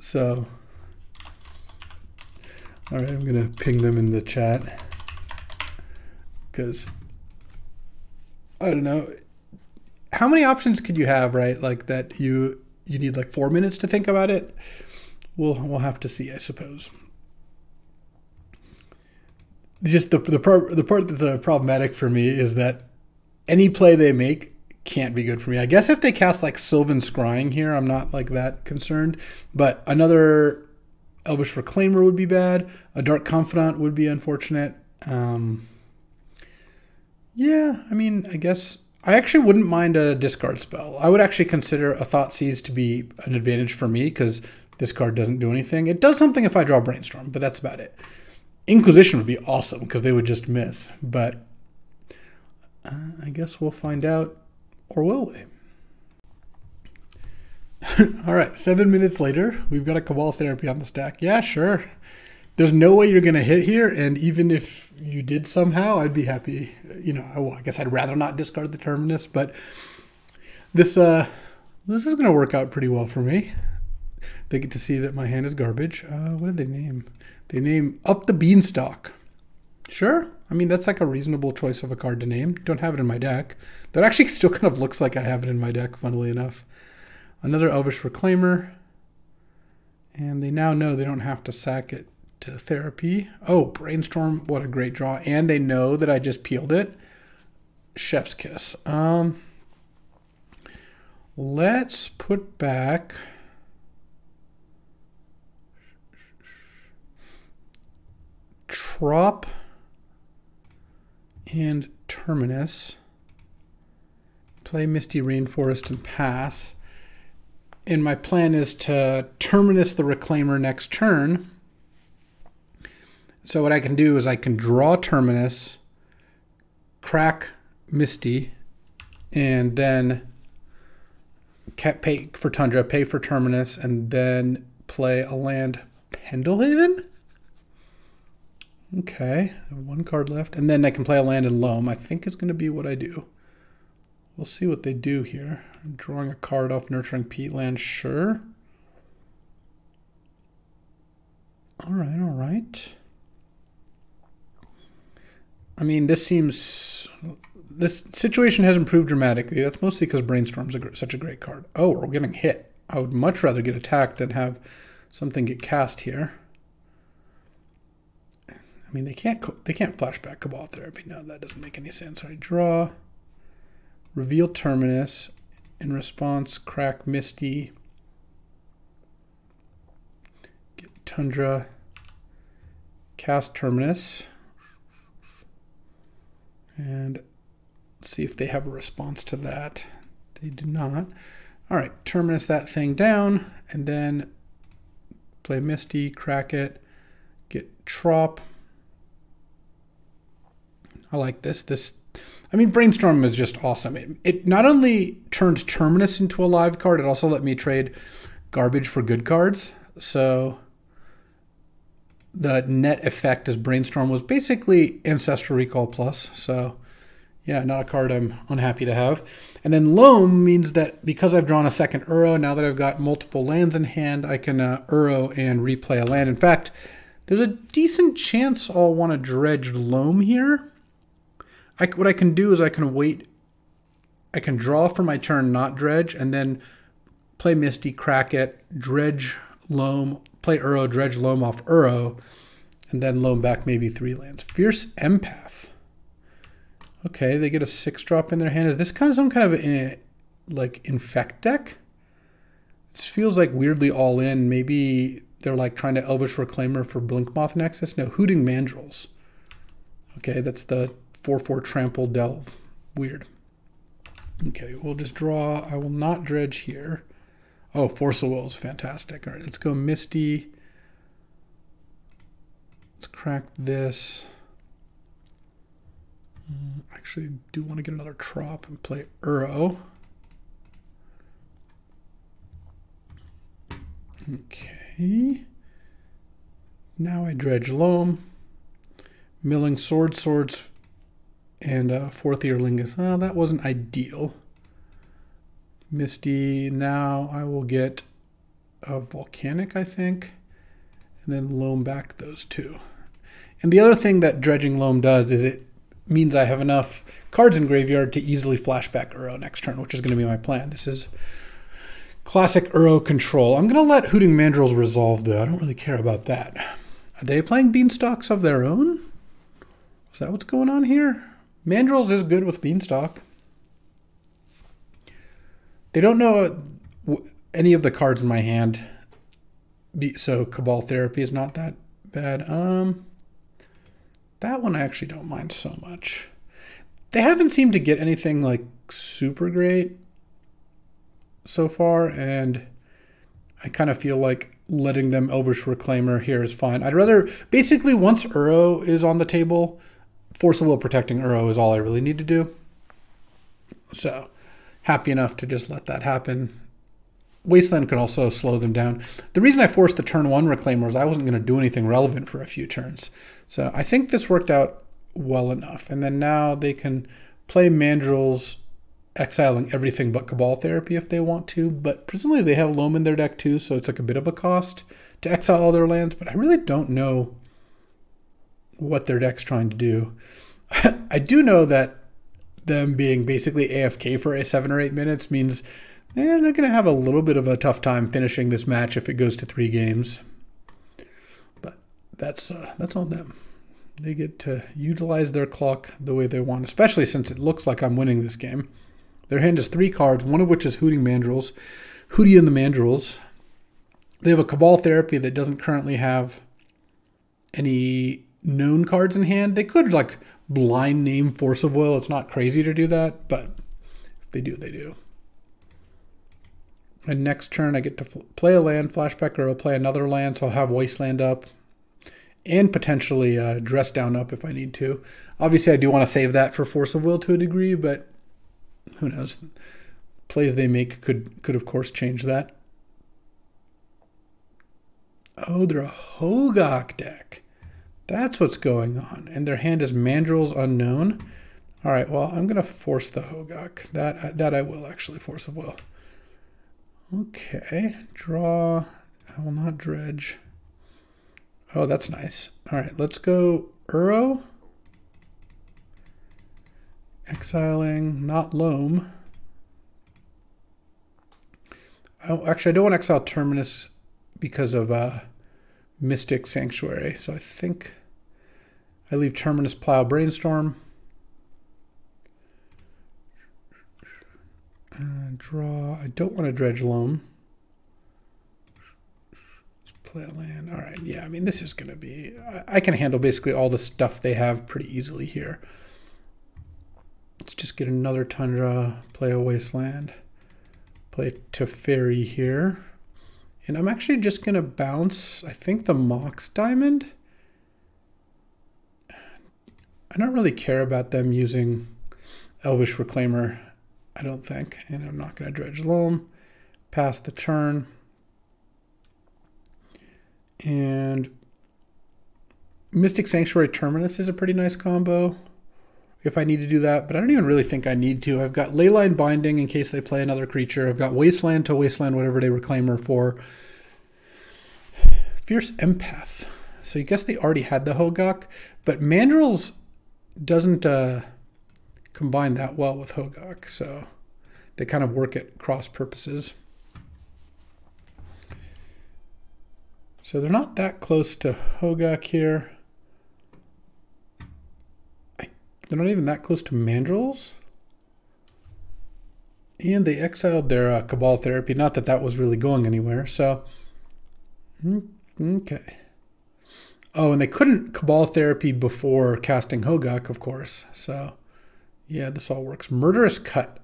So, all right, I'm going to ping them in the chat. Because, I don't know. How many options could you have, right? Like that you you need like four minutes to think about it. we'll we'll have to see, I suppose. Just the the part the part that's uh, problematic for me is that any play they make can't be good for me. I guess if they cast like Sylvan Scrying here, I'm not like that concerned. But another Elvish Reclaimer would be bad. A Dark Confidant would be unfortunate. Um, yeah, I mean, I guess I actually wouldn't mind a discard spell. I would actually consider a Thoughtseize to be an advantage for me because this card doesn't do anything. It does something if I draw Brainstorm, but that's about it. Inquisition would be awesome because they would just miss, but uh, I guess we'll find out, or will we? *laughs* All right, seven minutes later, we've got a Cabal Therapy on the stack. Yeah, sure. There's no way you're going to hit here, and even if you did somehow, I'd be happy. You know, well, I guess I'd rather not discard the Terminus, but this uh, this is going to work out pretty well for me. They get to see that my hand is garbage. Uh, what did they name? They name Up the Beanstalk. Sure. I mean, that's like a reasonable choice of a card to name. Don't have it in my deck. That actually *laughs* still kind of looks like I have it in my deck, funnily enough. Another Elvish Reclaimer. And they now know they don't have to sack it to therapy. Oh, Brainstorm, what a great draw. And they know that I just peeled it. Chef's Kiss. Um, let's put back... Trop and Terminus. Play Misty Rainforest and pass. And my plan is to Terminus the Reclaimer next turn. So what I can do is I can draw Terminus, crack Misty, and then pay for Tundra, pay for Terminus, and then play a land Pendelhaven? Okay, one card left. And then I can play a land in Loam. I think is going to be what I do. We'll see what they do here. Drawing a card off Nurturing Peatland, sure. All right, all right. I mean, this seems... This situation has improved dramatically. That's mostly because Brainstorm's a, such a great card. Oh, we're getting hit. I would much rather get attacked than have something get cast here. I mean, they can't they can't flashback Cabal Therapy. No, that doesn't make any sense. I draw, reveal Terminus, in response, crack Misty, get Tundra, cast Terminus, and see if they have a response to that. They do not. All right, Terminus that thing down, and then play Misty, crack it, get Trop. I like this. This, I mean, Brainstorm is just awesome. It, it not only turned Terminus into a live card, it also let me trade garbage for good cards. So the net effect as Brainstorm was basically Ancestral Recall Plus. So yeah, not a card I'm unhappy to have. And then Loam means that because I've drawn a second Uro, now that I've got multiple lands in hand, I can uh, Uro and replay a land. In fact, there's a decent chance I'll want to dredge Loam here. I, what I can do is I can wait. I can draw for my turn, not dredge, and then play Misty, crack it, dredge loam, play Uro, dredge loam off Uro, and then loam back maybe three lands. Fierce Empath. Okay, they get a six drop in their hand. Is this kind of some kind of eh, like infect deck? This feels like weirdly all in. Maybe they're like trying to Elvish Reclaimer for Blinkmoth Nexus. No, Hooting Mandrills. Okay, that's the 4-4 trample delve. Weird. Okay, we'll just draw. I will not dredge here. Oh, Force of Will is fantastic. All right, let's go Misty. Let's crack this. Mm, actually, do want to get another Trop and play Uro. Okay. Now I dredge loam. Milling sword swords and uh, Forth Eorlingas. Oh, that wasn't ideal. Misty. Now I will get a Volcanic, I think, and then loam back those two. And the other thing that dredging loam does is it means I have enough cards in graveyard to easily flashback Uro next turn, which is going to be my plan. This is Classic Uro control. I'm going to let Hooting Mandrills resolve, though. I don't really care about that. Are they playing Beanstalks of their own? Is that what's going on here? Mandrills is good with Beanstalk. They don't know any of the cards in my hand, so Cabal Therapy is not that bad. Um, that one I actually don't mind so much. They haven't seemed to get anything like super great so far, and I kind of feel like letting them Elvish Reclaimer here is fine. I'd rather, basically, once Uro is on the table, Force of Will protecting Uro is all I really need to do. So, happy enough to just let that happen. Wasteland could also slow them down. The reason I forced the turn one Reclaimer is I wasn't going to do anything relevant for a few turns. So I think this worked out well enough. And then now they can play Mandrills exiling everything but Cabal Therapy if they want to, but presumably they have Loam in their deck too, so it's like a bit of a cost to exile all their lands, but I really don't know what their deck's trying to do. *laughs* I do know that them being basically AFK for seven or eight minutes means eh, they're going to have a little bit of a tough time finishing this match if it goes to three games. But that's uh, that's on them. They get to utilize their clock the way they want, especially since it looks like I'm winning this game. Their hand is three cards, one of which is Hooting Mandrills. Hootie and the Mandrills. They have a Cabal Therapy that doesn't currently have any known cards in hand. They could like blind name Force of Will. It's not crazy to do that, but if they do, they do. And next turn, I get to play a land, flashback, or I'll play another land, so I'll have Wasteland up and potentially uh, Dress Down up if I need to. Obviously, I do want to save that for Force of Will to a degree, but who knows? Plays they make could could of course change that. Oh, they're a Hogaak deck. That's what's going on. And their hand is Mandrill's Unknown. All right, well, I'm going to force the Hogaak. That, that I will actually force a will. Okay, draw. I will not dredge. Oh, that's nice. All right, let's go Uro exiling, not Loam. Oh, actually, I don't want to exile Terminus because of uh, Mystic Sanctuary. So I think I leave Terminus Plow Brainstorm. Uh, draw. I don't want to dredge loam. Let's play a land. All right. Yeah, I mean, this is going to be... I, I can handle basically all the stuff they have pretty easily here. Let's just get another Tundra, play a Wasteland, play Teferi here. And I'm actually just going to bounce, I think, the Mox Diamond. I don't really care about them using Elvish Reclaimer, I don't think. And I'm not going to Dredge Loam, pass the turn. And Mystic Sanctuary Terminus is a pretty nice combo if I need to do that, but I don't even really think I need to. I've got Leyline Binding in case they play another creature. I've got Wasteland to Wasteland, whatever they reclaim her for. Fierce Empath. So I guess they already had the Hogaak, but Mandrills doesn't uh, combine that well with Hogaak, so they kind of work at cross purposes. So they're not that close to Hogaak here. They're not even that close to mandrills. And they exiled their uh, Cabal Therapy. Not that that was really going anywhere. So, hmm, okay. Oh, and they couldn't Cabal Therapy before casting Hogaak, of course. So, yeah, this all works. Murderous Cut.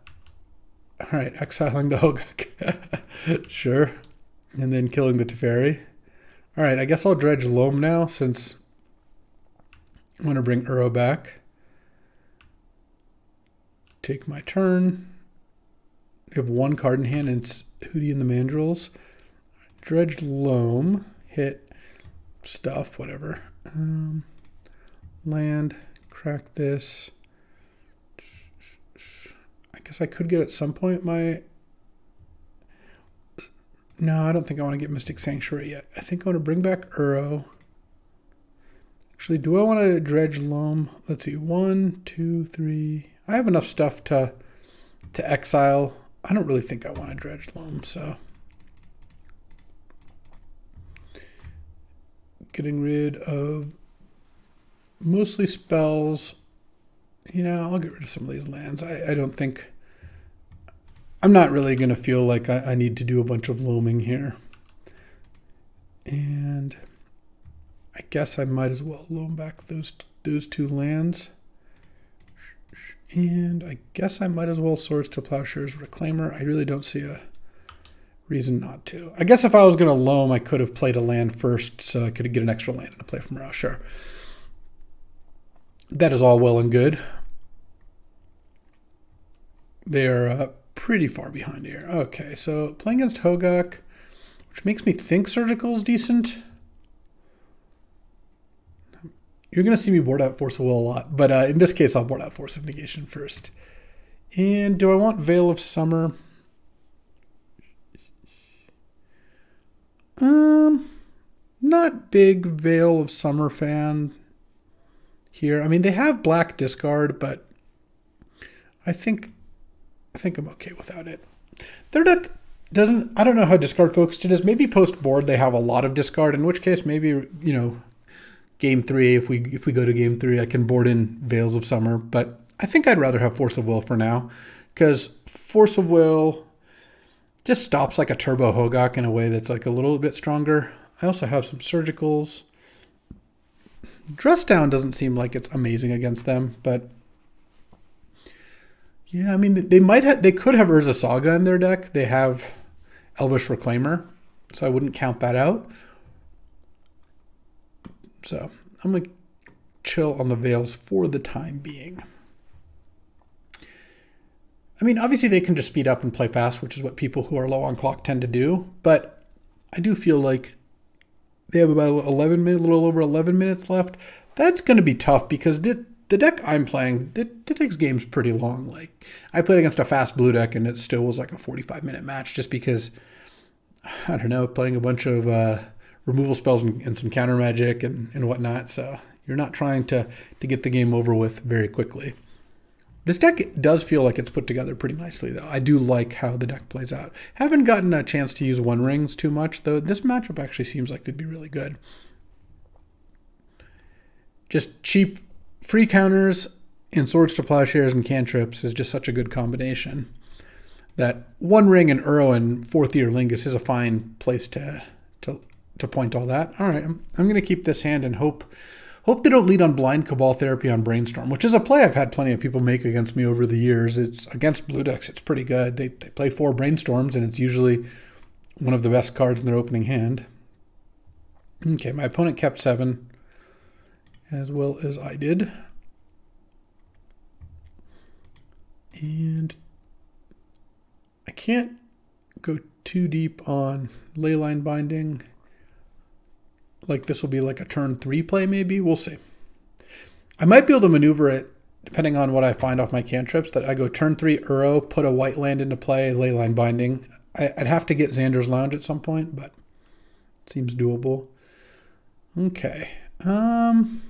All right, exiling the Hogaak. *laughs* sure. And then killing the Teferi. All right, I guess I'll dredge Loam now since I want to bring Uro back take my turn. I have one card in hand, and it's Hootie and the Mandrills. Dredged Loam, hit stuff, whatever. Um, land, crack this. I guess I could get at some point my... No, I don't think I want to get Mystic Sanctuary yet. I think I want to bring back Uro. Actually, do I want to dredge loam? Let's see. One, two, three, I have enough stuff to to exile. I don't really think I want to dredge loam, so getting rid of mostly spells. Yeah, I'll get rid of some of these lands. I, I don't think I'm not really gonna feel like I, I need to do a bunch of looming here. And I guess I might as well loam back those those two lands. And I guess I might as well Swords to Plowshares Reclaimer. I really don't see a reason not to. I guess if I was going to loam, I could have played a land first so I could get an extra land to play from. Sure. That is all well and good. They're uh, pretty far behind here. Okay, so playing against Hogaak, which makes me think Surgical is decent. You're going to see me board out Force of Will a lot, but uh, in this case, I'll board out Force of Negation first. And do I want Veil of Summer? Um, not big Veil of Summer fan here. I mean, they have black discard, but I think I think I'm okay without it. Their deck doesn't. I don't know how discard focused it is. Maybe post board they have a lot of discard, in which case maybe you know game three, if we if we go to game three, I can board in Veils of Summer. But I think I'd rather have Force of Will for now, because Force of Will just stops like a Turbo Hogaak in a way that's like a little bit stronger. I also have some Surgicals. Dress Down doesn't seem like it's amazing against them, but yeah, I mean they might have they could have Urza Saga in their deck. They have Elvish Reclaimer, so I wouldn't count that out. So I'm going to chill on the Veils for the time being. I mean, obviously they can just speed up and play fast, which is what people who are low on clock tend to do. But I do feel like they have about 11 minutes, a little over 11 minutes left. That's going to be tough because the, the deck I'm playing, it takes games pretty long. Like I played against a fast blue deck and it still was like a 45 minute match just because, I don't know, playing a bunch of uh, removal spells and, and some counter magic and, and whatnot. So you're not trying to, to get the game over with very quickly. This deck does feel like it's put together pretty nicely, though. I do like how the deck plays out. Haven't gotten a chance to use One Rings too much, though this matchup actually seems like they'd be really good. Just cheap free counters and Swords to Plowshares and Cantrips is just such a good combination that One Ring and Uro and Forth Eorlingas is a fine place to, to to point all that. All right, I'm, I'm going to keep this hand and hope hope they don't lead on blind cabal therapy on brainstorm, which is a play I've had plenty of people make against me over the years. It's against blue decks. It's pretty good. They they play four brainstorms and it's usually one of the best cards in their opening hand. Okay, my opponent kept seven as well as I did. And I can't go too deep on leyline binding like this will be like a turn three play maybe. We'll see. I might be able to maneuver it depending on what I find off my cantrips that I go turn three Uro, put a white land into play, leyline binding. I, would have to get Xander's Lounge at some point, but seems doable. Okay. Um,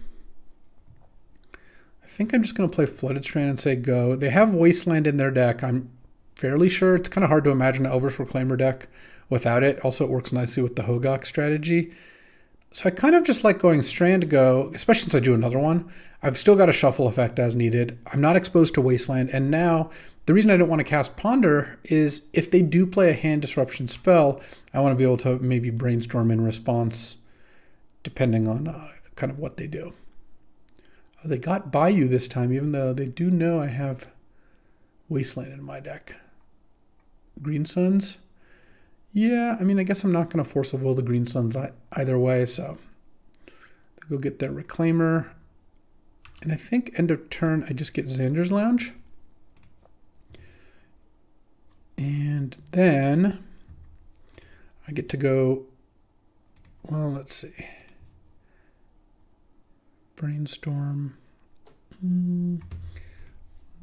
I think I'm just going to play Flooded Strand and say go. They have Wasteland in their deck. I'm fairly sure. It's kind of hard to imagine an Elvish Reclaimer deck without it. Also, it works nicely with the Hogaak strategy. So I kind of just like going strand go, especially since I do another one. I've still got a shuffle effect as needed. I'm not exposed to Wasteland. And now the reason I don't want to cast Ponder is if they do play a hand disruption spell, I want to be able to maybe brainstorm in response depending on uh, kind of what they do. Oh, they got Bayou this time, even though they do know I have Wasteland in my deck. Green Suns. Yeah, I mean, I guess I'm not going to force a will the Green Suns either way, so they go get their Reclaimer. And I think end of turn, I just get Xander's Lounge. And then I get to go, well, let's see. Brainstorm. Mm,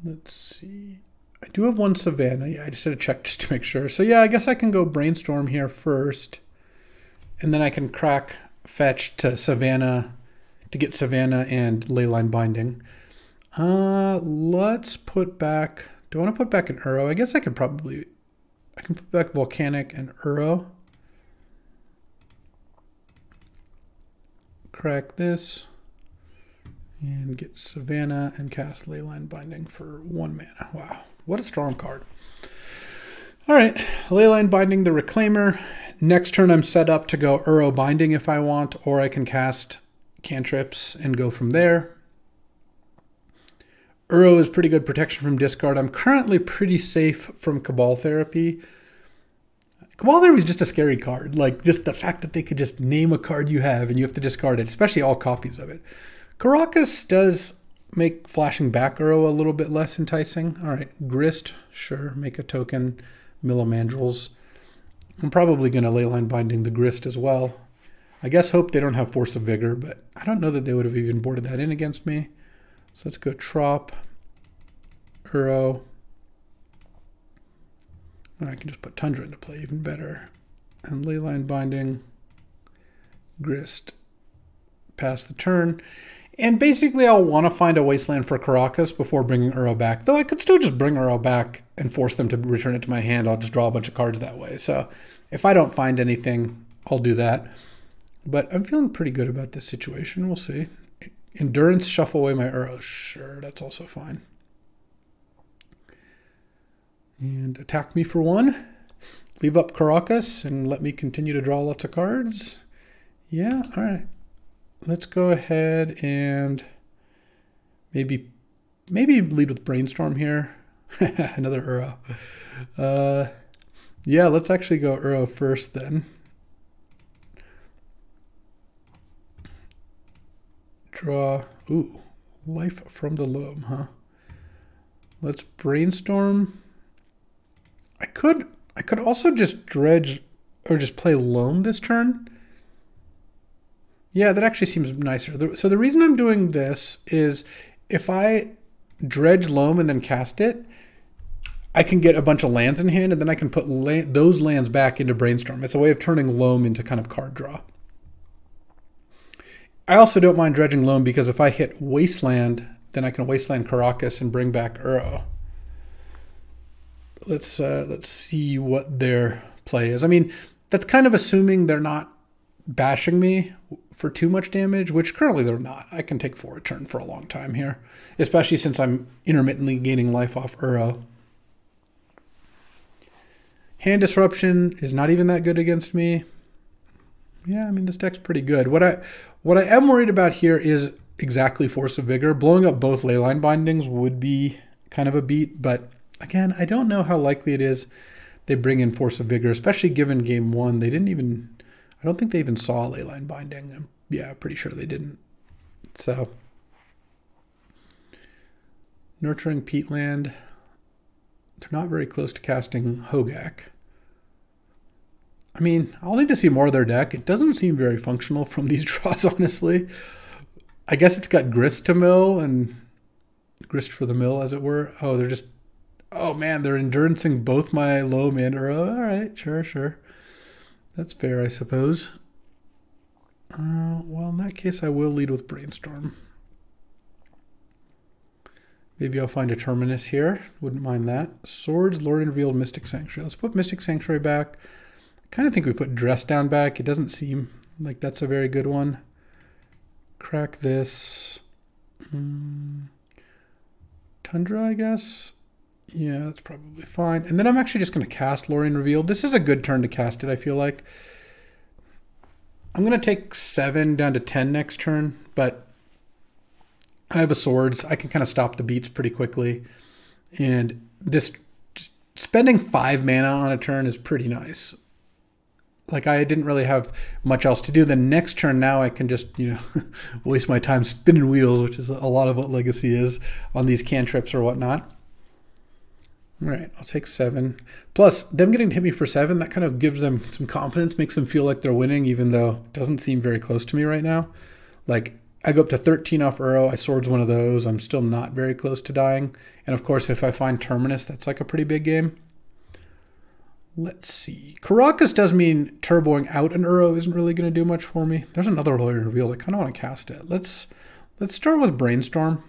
let's see. I do have one Savannah. Yeah, I just had to check just to make sure. So yeah, I guess I can go brainstorm here first. And then I can crack fetch to Savannah to get Savannah and Leyline binding. Uh, let's put back, do I want to put back an Uro? I guess I could probably, I can put back Volcanic and Uro. crack this and get Savannah and cast Leyline Binding for one mana. Wow, what a strong card. All right, Leyline Binding the Reclaimer. Next turn I'm set up to go Uro Binding if I want, or I can cast cantrips and go from there. Uro is pretty good protection from discard. I'm currently pretty safe from Cabal Therapy. Cabal Therapy is just a scary card. Like, just the fact that they could just name a card you have and you have to discard it, especially all copies of it. Karakas does make flashing back Uro a little bit less enticing. All right, Grist, sure, make a token. Millimandrels. I'm probably going to leyline binding the Grist as well. I guess hope they don't have Force of Vigor, but I don't know that they would have even boarded that in against me. So let's go Trop, Uro. I can just put Tundra into play even better. And Leyline Binding, Grist, pass the turn. And basically, I'll want to find a wasteland for Karakas before bringing Uro back. Though I could still just bring Uro back and force them to return it to my hand. I'll just draw a bunch of cards that way. So if I don't find anything, I'll do that. But I'm feeling pretty good about this situation. We'll see. Endurance, shuffle away my Uro. Sure, that's also fine. And attack me for one. Leave up Karakas and let me continue to draw lots of cards. Yeah, all right let's go ahead and maybe maybe lead with brainstorm here. *laughs* Another Uro. Uh, yeah, let's actually go Uro first then. Draw. Ooh, life from the loam, huh? Let's brainstorm. I could I could also just dredge or just play loam this turn yeah, that actually seems nicer. So the reason I'm doing this is if I dredge loam and then cast it, I can get a bunch of lands in hand and then I can put la those lands back into Brainstorm. It's a way of turning loam into kind of card draw. I also don't mind dredging loam because if I hit Wasteland, then I can Wasteland Karakas and bring back Uro. Let's uh, let's see what their play is. I mean, that's kind of assuming they're not bashing me for too much damage, which currently they're not. I can take four a turn for a long time here, especially since I'm intermittently gaining life off Uro. Hand Disruption is not even that good against me. Yeah, I mean, this deck's pretty good. What I what I am worried about here is exactly Force of Vigor. Blowing up both Leyline Bindings would be kind of a beat, but again, I don't know how likely it is they bring in Force of Vigor, especially given game one. They didn't even I don't think they even saw leyline binding. I'm, yeah, pretty sure they didn't. So, nurturing peatland. They're not very close to casting Hogaak. I mean, I'll need to see more of their deck. It doesn't seem very functional from these *laughs* draws, honestly. I guess it's got grist to mill and grist for the mill, as it were. Oh, they're just. Oh man, they're endurancing both my low mana. All right, sure, sure. That's fair, I suppose. Uh, well, in that case, I will lead with Brainstorm. Maybe I'll find a Terminus here. Wouldn't mind that. Swords, Lorien Revealed, Mystic Sanctuary. Let's put Mystic Sanctuary back. I kind of think we put Dress Down back. It doesn't seem like that's a very good one. Crack this. Mm. Tundra, I guess. Yeah, that's probably fine. And then I'm actually just going to cast Lorien Revealed. This is a good turn to cast it, I feel like. I'm going to take 7 down to 10 next turn, but I have a Swords. I can kind of stop the beats pretty quickly. And this spending 5 mana on a turn is pretty nice. Like I didn't really have much else to do. The next turn now I can just, you know, *laughs* waste my time spinning wheels, which is a lot of what Legacy is on these cantrips or whatnot. All right, I'll take seven. Plus, them getting to hit me for seven, that kind of gives them some confidence, makes them feel like they're winning, even though it doesn't seem very close to me right now. Like, I go up to 13 off Uro, I swords one of those, I'm still not very close to dying. And of course, if I find Terminus, that's like a pretty big game. Let's see. Karakas does mean turboing out an Uro isn't really going to do much for me. There's another Lorien Reveal. I kind of want to cast it. Let's let's start with Brainstorm.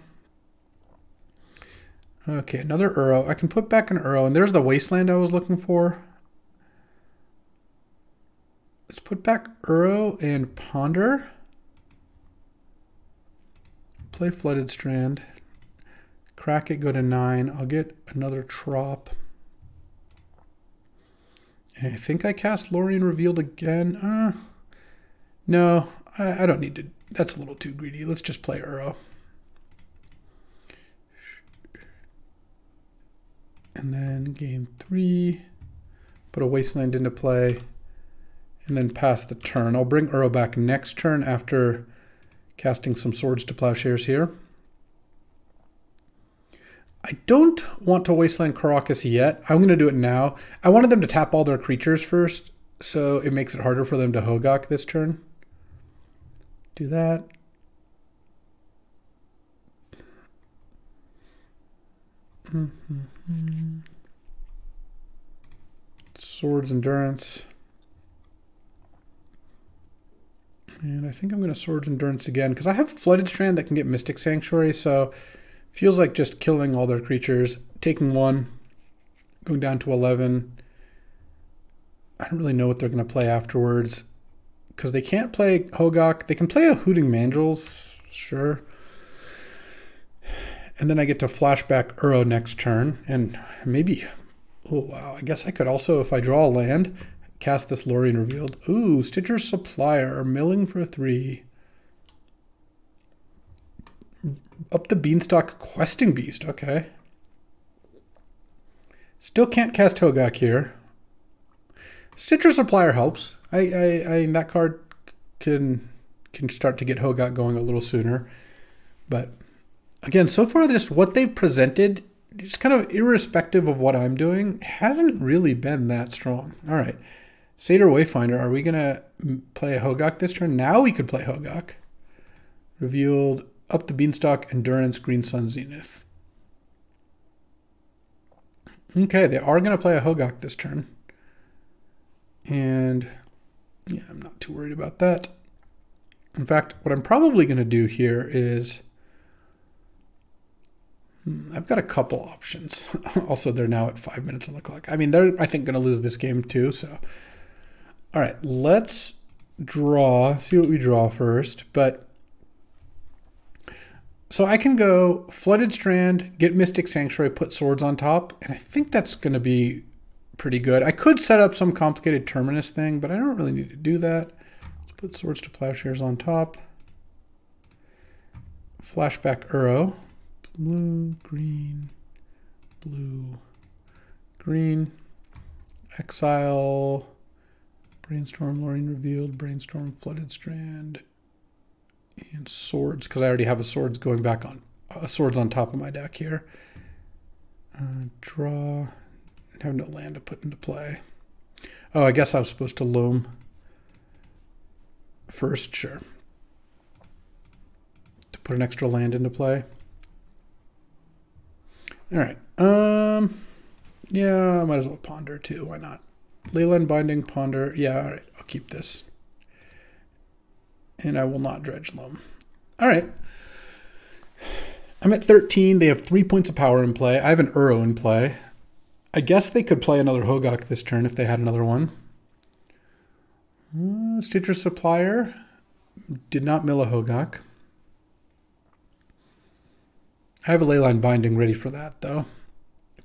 Okay, another Uro. I can put back an Uro, and there's the wasteland I was looking for. Let's put back Uro and Ponder. play Flooded Strand. Crack it, go to 9. I'll get another Trop. And I think I cast Lorien Revealed again. Uh, no, I, I don't need to. That's a little too greedy. Let's just play Uro. And then gain 3. Put a Wasteland into play. And then pass the turn. I'll bring Uro back next turn after casting some Swords to Plowshares here. I don't want to Wasteland Karakas yet. I'm going to do it now. I wanted them to tap all their creatures first, so it makes it harder for them to Hogaak this turn. Do that. Mm -hmm. Mm. Swords Endurance. And I think I'm going to Swords Endurance again because I have Flooded Strand that can get Mystic Sanctuary, so feels like just killing all their creatures, taking one, going down to 11. I don't really know what they're going to play afterwards because they can't play Hogaak. They can play a Hooting Mandrills, sure. And then I get to flashback Uro next turn, and maybe, oh wow, I guess I could also, if I draw a land, Cast this Lorien revealed. Ooh, Stitcher's Supplier, milling for three. Up the Beanstalk Questing Beast, okay. Still can't cast Hogaak here. Stitcher Supplier helps. I, I, I that card can can start to get Hogaak going a little sooner. But again, so far just what they've presented, just kind of irrespective of what I'm doing, hasn't really been that strong. All right. Satyr Wayfinder, are we going to play Hogaak this turn? Now we could play Hogaak. Revealed up the Beanstalk, Endurance, Green Sun, Zenith. Okay, they are going to play a Hogaak this turn. And yeah, I'm not too worried about that. In fact, what I'm probably going to do here is Hmm, I've got a couple options. *laughs* also, they're now at five minutes on the clock. I mean, they're, I think, going to lose this game too, so all right, let's draw, see what we draw first. But so I can go Flooded Strand, get Mystic Sanctuary, put swords on top, and I think that's going to be pretty good. I could set up some complicated Terminus thing, but I don't really need to do that. Let's put Swords to Plowshares on top. Flashback Uro. Blue, green, blue, green. Exile Brainstorm, Lorien Revealed, Brainstorm, Flooded Strand, and Swords, because I already have a Swords going back on, a Swords on top of my deck here. Uh, draw, have no land to put into play. Oh, I guess I was supposed to loam first, sure. To put an extra land into play. All right. Um, yeah, I might as well ponder too. Why not? Leyline Binding, Ponder. Yeah, all right, I'll keep this. And I will not dredge loam. All right. I'm at 13. They have three points of power in play. I have an Uro in play. I guess they could play another Hogaak this turn if they had another one. Uh, Stitcher Supplier did not mill a Hogaak. I have a Leyline Binding ready for that, though.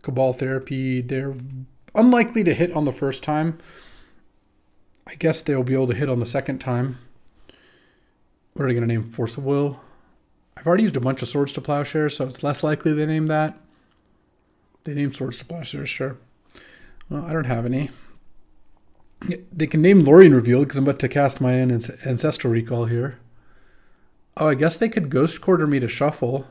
Cabal Therapy, they're unlikely to hit on the first time. I guess they'll be able to hit on the second time. What are they going to name? Force of Will? I've already used a bunch of Swords to Plowshares, so it's less likely they name that. They name Swords to Plowshares, sure. Well, I don't have any. They can name Lorien Revealed because I'm about to cast my Ancestral Recall here. Oh, I guess they could Ghost Quarter me to shuffle.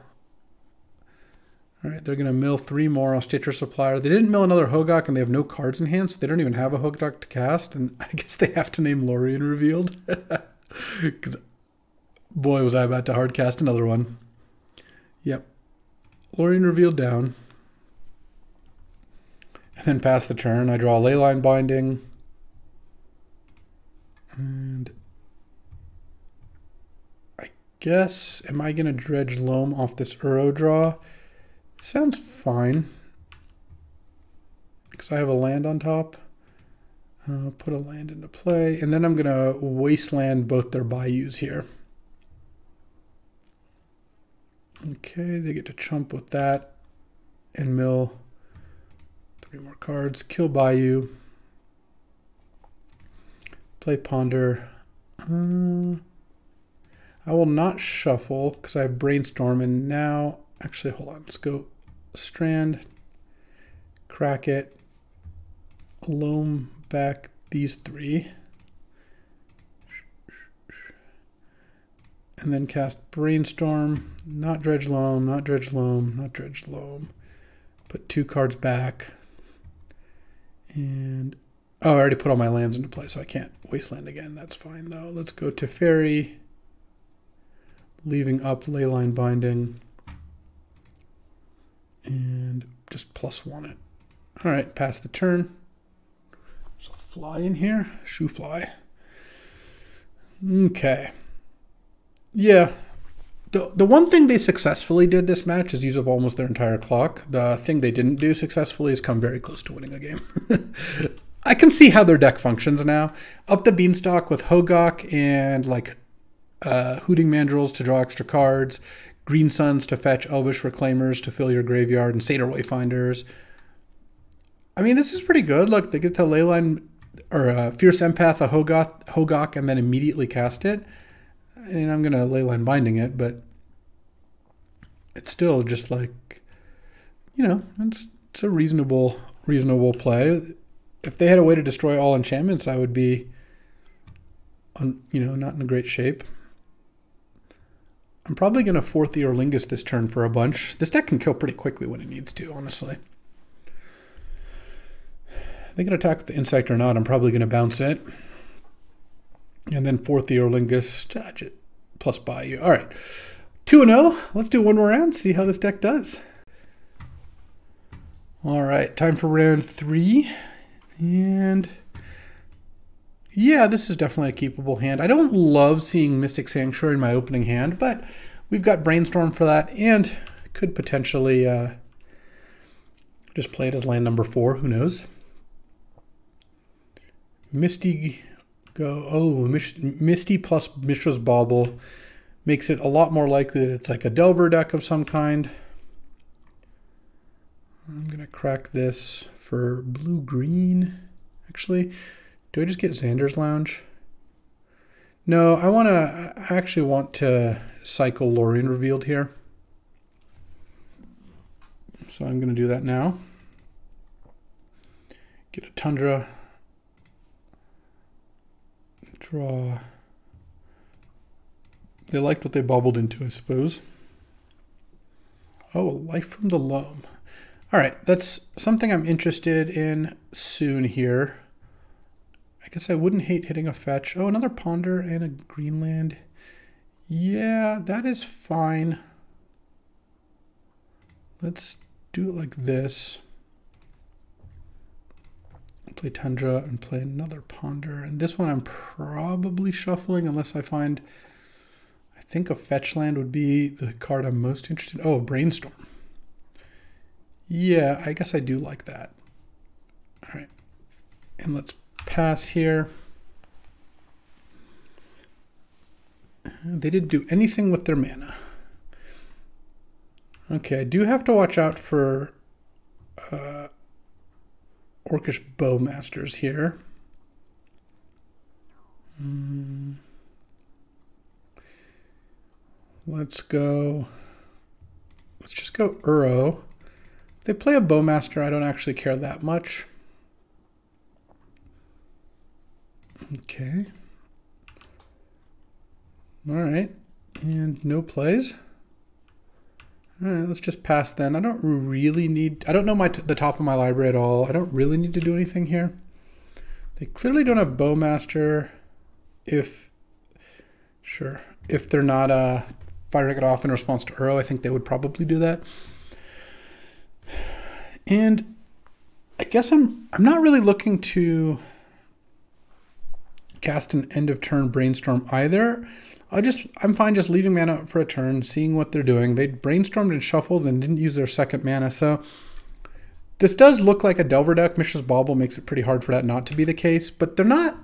All right, they're going to mill three more on Stitcher Supplier. They didn't mill another Hogaak, and they have no cards in hand, so they don't even have a Hogaak to cast. And *laughs* I guess they have to name Lorien Revealed. *laughs* Because, boy, was I about to hard cast another one. Yep. Lorien Revealed down. And then pass the turn. I draw Leyline Binding. And I guess, am I going to dredge Loam off this Uro draw? Sounds fine. Because I have a land on top. Uh, put a land into play. And then I'm going to wasteland both their bayous here. Okay, they get to chump with that and mill three more cards. Kill Bayou. Play Ponder. Uh, I will not shuffle because I have Brainstorm. And now, actually, hold on. Let's go Strand, crack it, loam back these three. And then cast Brainstorm, not Dredge Loam, not Dredge Loam, not Dredge Loam. Put two cards back. And, oh, I already put all my lands into play, so I can't Wasteland again. That's fine, though. Let's go Teferi, leaving up Leyline Binding. And just plus one it. All right, pass the turn. There's a fly in here, shoe fly. Okay. Yeah. The, the one thing they successfully did this match is use up almost their entire clock. The thing they didn't do successfully is come very close to winning a game. *laughs* I can see how their deck functions now. Up the beanstalk with Hogaak and like uh, Hooting Mandrills to draw extra cards, Green Suns to fetch Elvish Reclaimers to fill your graveyard, and Satyr Wayfinders. I mean, this is pretty good. Look, they get the Leyline or uh, Fierce Empath, a Hogaak, Hogaak, and then immediately cast it. And I'm going to Leyline Binding it, but it's still just like, you know, it's, it's a reasonable, reasonable play. If they had a way to destroy all enchantments, I would be, on, you know, not in a great shape. I'm probably going to Forth Eorlingas this turn for a bunch. This deck can kill pretty quickly when it needs to, honestly. They can attack with the insect or not. I'm probably going to bounce it. And then Forth Eorlingas, charge it, plus Bayou. All right. 2 0. Let's do one more round, see how this deck does. All right, time for round three. And yeah, this is definitely a keepable hand. I don't love seeing Mystic Sanctuary in my opening hand, but we've got Brainstorm for that and could potentially uh, just play it as land number four. Who knows? Misty go. Oh, Misty plus Mishra's Bauble makes it a lot more likely that it's like a Delver deck of some kind. I'm going to crack this for blue-green, actually. Do I just get Xander's Lounge? No, I want to, I actually want to cycle Lorien revealed here. So I'm going to do that now. Get a Tundra. Draw. They liked what they bubbled into, I suppose. Oh, Life from the Loam. All right, that's something I'm interested in soon here. I guess I wouldn't hate hitting a fetch. Oh, another ponder and a greenland. Yeah, that is fine. Let's do it like this. Play Tundra and play another Ponder. And this one I'm probably shuffling unless I find... I think a fetch land would be the card I'm most interested in. Oh, Brainstorm. Yeah, I guess I do like that. All right. And let's pass here. They didn't do anything with their mana. Okay, I do have to watch out for uh, Orcish Bowmasters here. Mm. Let's go. Let's just go Uro. If they play a Bowmaster, I don't actually care that much. Okay. All right. And no plays. All right, let's just pass then. I don't really need, I don't know my the top of my library at all. I don't really need to do anything here. They clearly don't have Bowmaster if, sure, if they're not uh, firing it off in response to Uro, I think they would probably do that. And I guess I'm, I'm not really looking to cast an end of turn brainstorm either. I just I'm fine just leaving mana for a turn, seeing what they're doing. They brainstormed and shuffled and didn't use their second mana, so this does look like a Delver deck. Mishra's Bauble makes it pretty hard for that not to be the case, but they're not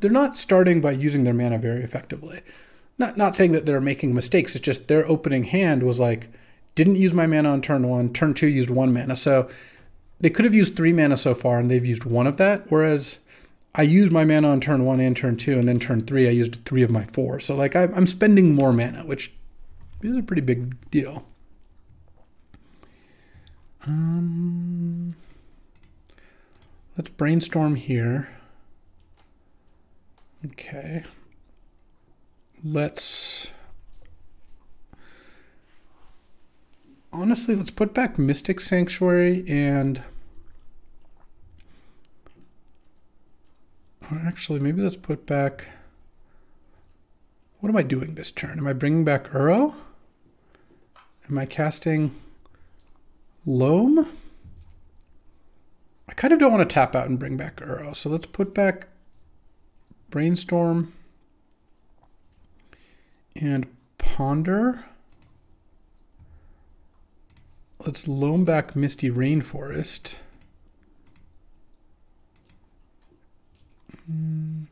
they're not starting by using their mana very effectively. not not saying that they're making mistakes. It's just their opening hand was like didn't use my mana on turn one. Turn two used one mana. So they could have used three mana so far, and they've used one of that. Whereas I used my mana on turn one and turn two, and then turn three I used three of my four. So like I'm spending more mana, which is a pretty big deal. Um, let's brainstorm here. Okay. Let's honestly, let's put back Mystic Sanctuary and or actually maybe let's put back what am I doing this turn? Am I bringing back Uro? Am I casting Loam? I kind of don't want to tap out and bring back Uro. So let's put back Brainstorm and Ponder. Let's loam back Misty Rainforest. Hmm.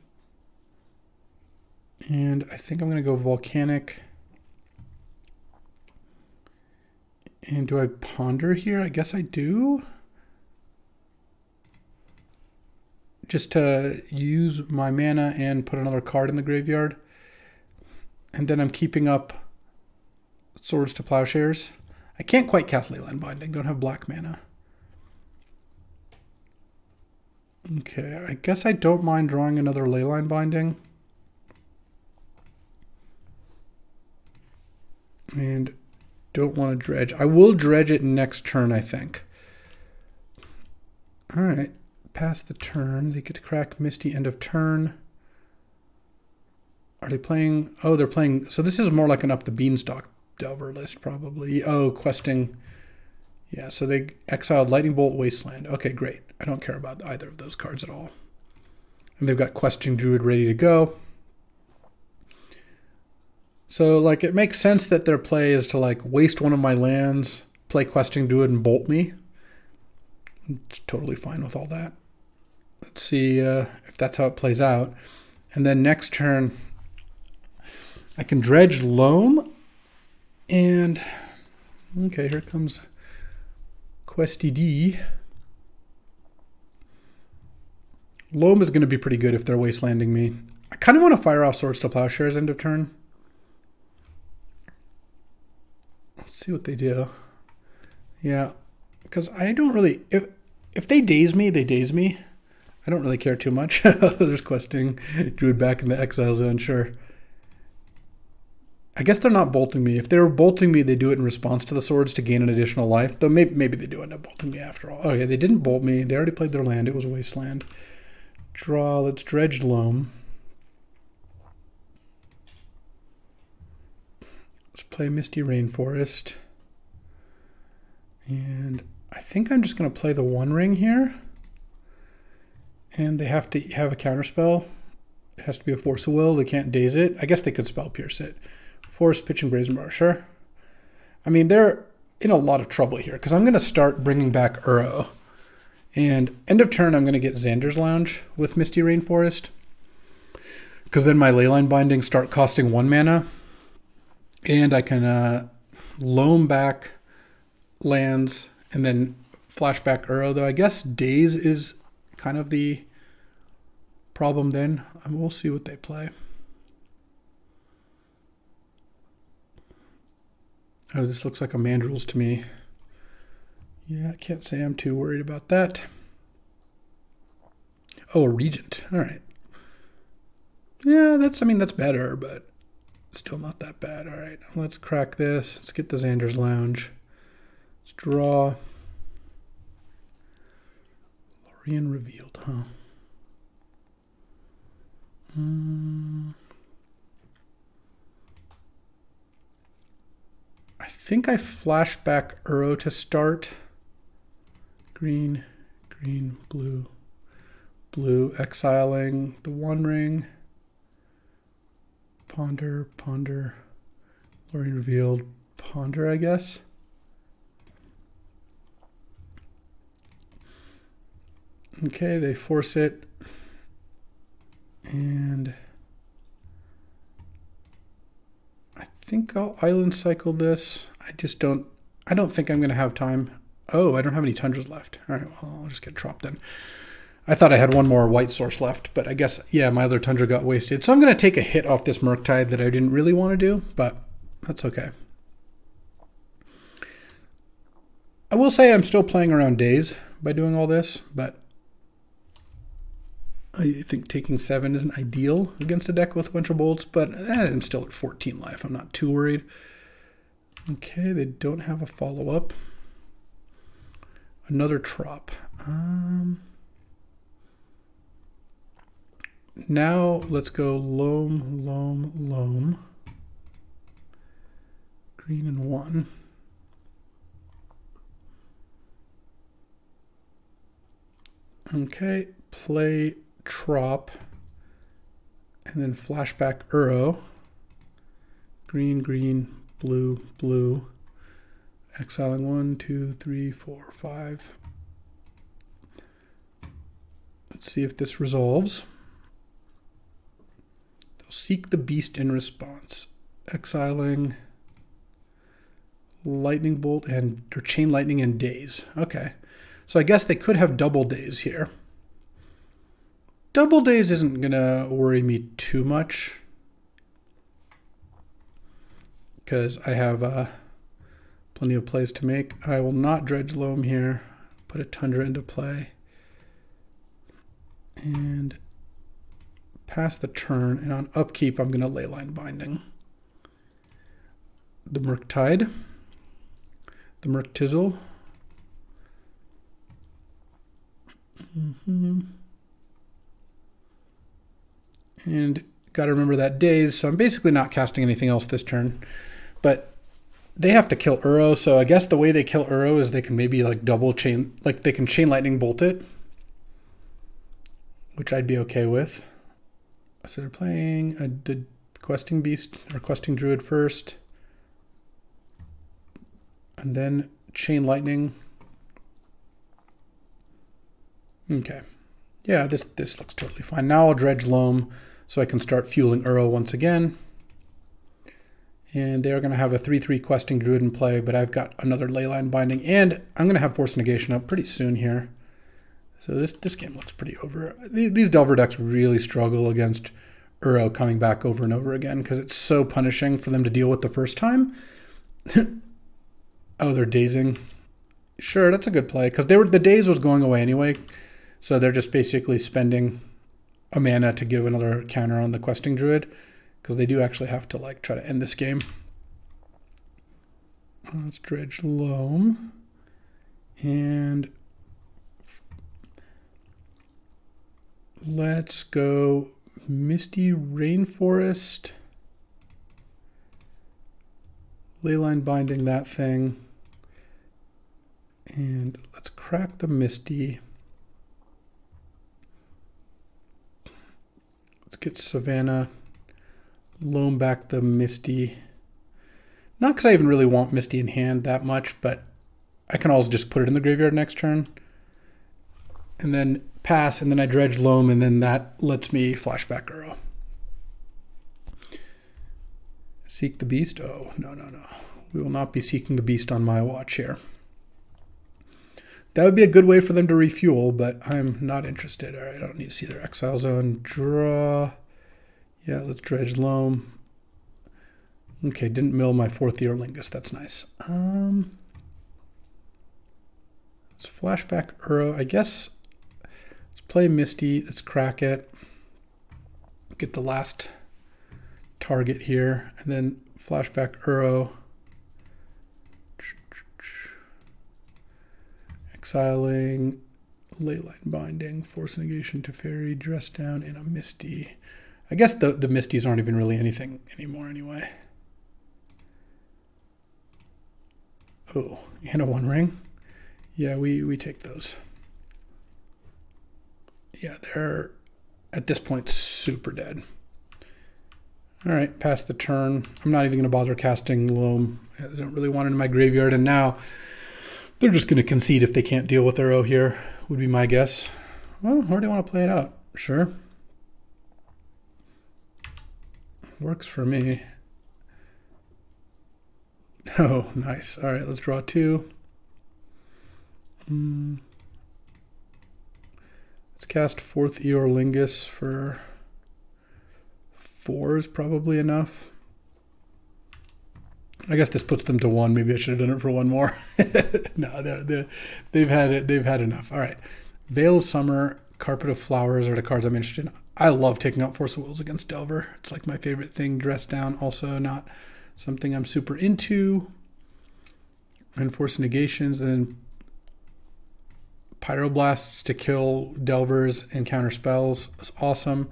And I think I'm going to go Volcanic. And do I ponder here? I guess I do. Just to use my mana and put another card in the graveyard. And then I'm keeping up Swords to Plowshares. I can't quite cast Leyline Binding, don't have black mana. Okay, I guess I don't mind drawing another Leyline Binding. And don't want to dredge. I will dredge it next turn, I think. All right, pass the turn. They get to crack Misty end of turn. Are they playing? Oh, they're playing. So this is more like an up the beanstalk Delver list, probably. Oh, questing. Yeah, so they exiled Lightning Bolt Wasteland. Okay, great. I don't care about either of those cards at all. And they've got Questing Druid ready to go. So, like, it makes sense that their play is to, like, waste one of my lands, play Questing Druid, and bolt me. It's totally fine with all that. Let's see uh, if that's how it plays out. And then next turn, I can dredge loam and okay, here comes Questy D. Loam is going to be pretty good if they're wastelanding me. I kind of want to fire off Swords to Plowshares end of turn. Let's see what they do. Yeah, because I don't really... If, if they daze me, they daze me. I don't really care too much. *laughs* There's questing Druid back in the exile zone, sure. I guess they're not bolting me. If they were bolting me, they do it in response to the swords to gain an additional life. Though maybe, maybe they do end up bolting me after all. Oh, okay, they didn't bolt me. They already played their land. It was wasteland. Draw. Let's dredge loam. Let's play Misty Rainforest. And I think I'm just going to play the One Ring here. And they have to have a counterspell. It has to be a Force of Will. They can't daze it. I guess they could spell Pierce it. Force, Pitch, and Brazen Bar, sure. I mean, they're in a lot of trouble here because I'm going to start bringing back Uro. And end of turn, I'm going to get Xander's Lounge with Misty Rainforest. Because then my Leyline Bindings start costing one mana. And I can uh, loam back lands and then flashback Uro. Though I guess Daze is kind of the problem then. We'll see what they play. Oh, this looks like a mandrills to me. Yeah, I can't say I'm too worried about that. Oh, a regent. All right. Yeah, that's, I mean, that's better, but still not that bad. All right, let's crack this. Let's get the Xander's Lounge. Let's draw. Lorien revealed, huh? Hmm. I think I flashed back Uro to start. Green, green, blue, blue, exiling the One Ring. Ponder, ponder, Lorien revealed, ponder, I guess. Okay, they force it. And I think I'll island cycle this. I just don't, I don't think I'm going to have time. Oh, I don't have any tundras left. All right, well, I'll just get dropped then. I thought I had one more white source left, but I guess, yeah, my other tundra got wasted. So I'm going to take a hit off this Murktide that I didn't really want to do, but that's okay. I will say I'm still playing around Daze by doing all this, but I think taking seven isn't ideal against a deck with a bunch of bolts, but eh, I'm still at 14 life. I'm not too worried. Okay, they don't have a follow-up. Another trop. Um, now let's go loam, loam, loam. Green and one. Okay, play Trop, and then flashback Uro. Green, green, blue, blue. Exiling one, two, three, four, five. Let's see if this resolves. They'll seek the beast in response. Exiling lightning bolt and or chain lightning and Daze. Okay. So I guess they could have double Daze here. Double Daze isn't to worry me too much. Because I have uh, plenty of plays to make. I will not dredge loam here. Put a tundra into play. And pass the turn. And on upkeep, I'm going to leyline binding. The Murktide. The Murktizzle. Mm -hmm. And got to remember that daze, so I'm basically not casting anything else this turn. But they have to kill Uro, so I guess the way they kill Uro is they can maybe like double chain, like they can chain lightning bolt it, which I'd be okay with. So they're playing a, the questing beast or questing druid first, and then chain lightning. Okay, yeah, this this looks totally fine. Now I'll dredge loam. So I can start fueling Uro once again. And they're going to have a 3-3 questing druid in play, but I've got another leyline binding, and I'm going to have force negation up pretty soon here. So this, this game looks pretty over. These Delver decks really struggle against Uro coming back over and over again because it's so punishing for them to deal with the first time. *laughs* oh, they're dazing. Sure, that's a good play because they were the daze was going away anyway. So they're just basically spending a mana to give another counter on the questing druid because they do actually have to like try to end this game. Let's dredge loam and let's go misty rainforest. Leyline binding that thing. And let's crack the misty. Let's get Savannah, loam back the Misty. Not because I even really want Misty in hand that much, but I can always just put it in the graveyard next turn. And then pass, and then I dredge loam, and then that lets me flashback Uro. Seek the beast? Oh, no, no, no. We will not be seeking the beast on my watch here. That would be a good way for them to refuel, but I'm not interested. All right, I don't need to see their exile zone. Draw. Yeah, let's dredge loam. Okay, didn't mill my Forth Eorlingas. That's nice. Um, let's flashback Uro. I guess let's play Misty. Let's crack it. Get the last target here, and then flashback Uro. exiling, leyline binding, force negation Teferi, dress down, and a misty. I guess the, the misties aren't even really anything anymore anyway. Oh, and a one ring. Yeah, we, we take those. Yeah, they're at this point super dead. All right, past the turn. I'm not even going to bother casting Loam. I don't really want it in my graveyard. And now they're just going to concede if they can't deal with Uro here, would be my guess. Well, where do you want to play it out? Sure. Works for me. Oh, nice. All right, let's draw two. Mm. Let's cast Forth Eorlingas for four is probably enough. I guess this puts them to one. Maybe I should have done it for one more. *laughs* no, they're, they're, they've had it. They've had enough. All right. Veil of Summer, Carpet of Flowers are the cards I'm interested in. I love taking out Force of Wills against Delver. It's like my favorite thing. Dress down, also not something I'm super into. And Force Negations, and Pyroblasts to kill Delvers and counter spells is awesome.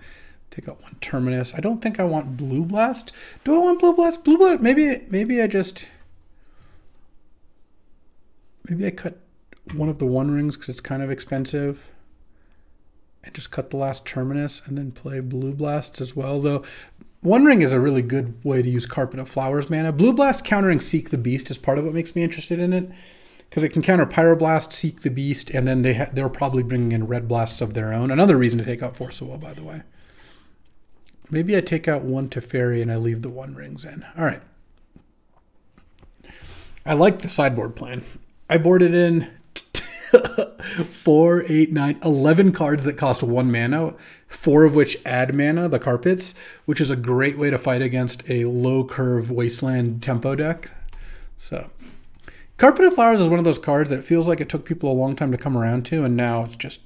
Take out one Terminus. I don't think I want Blue Blast. Do I want Blue Blast? Blue Blast? Maybe, maybe I just... Maybe I cut one of the One Rings because it's kind of expensive. And just cut the last Terminus and then play Blue Blasts as well. Though One Ring is a really good way to use Carpet of Flowers mana. Blue Blast countering Seek the Beast is part of what makes me interested in it because it can counter Pyroblast, Seek the Beast, and then they they're probably bringing in Red Blasts of their own. Another reason to take out Force of Will, by the way. Maybe I take out one to Teferi and I leave the One Rings in. All right. I like the sideboard plan. I boarded in four, eight, nine, 11 cards that cost one mana, four of which add mana, the carpets, which is a great way to fight against a low curve wasteland tempo deck. So Carpet of Flowers is one of those cards that it feels like it took people a long time to come around to, and now it's just,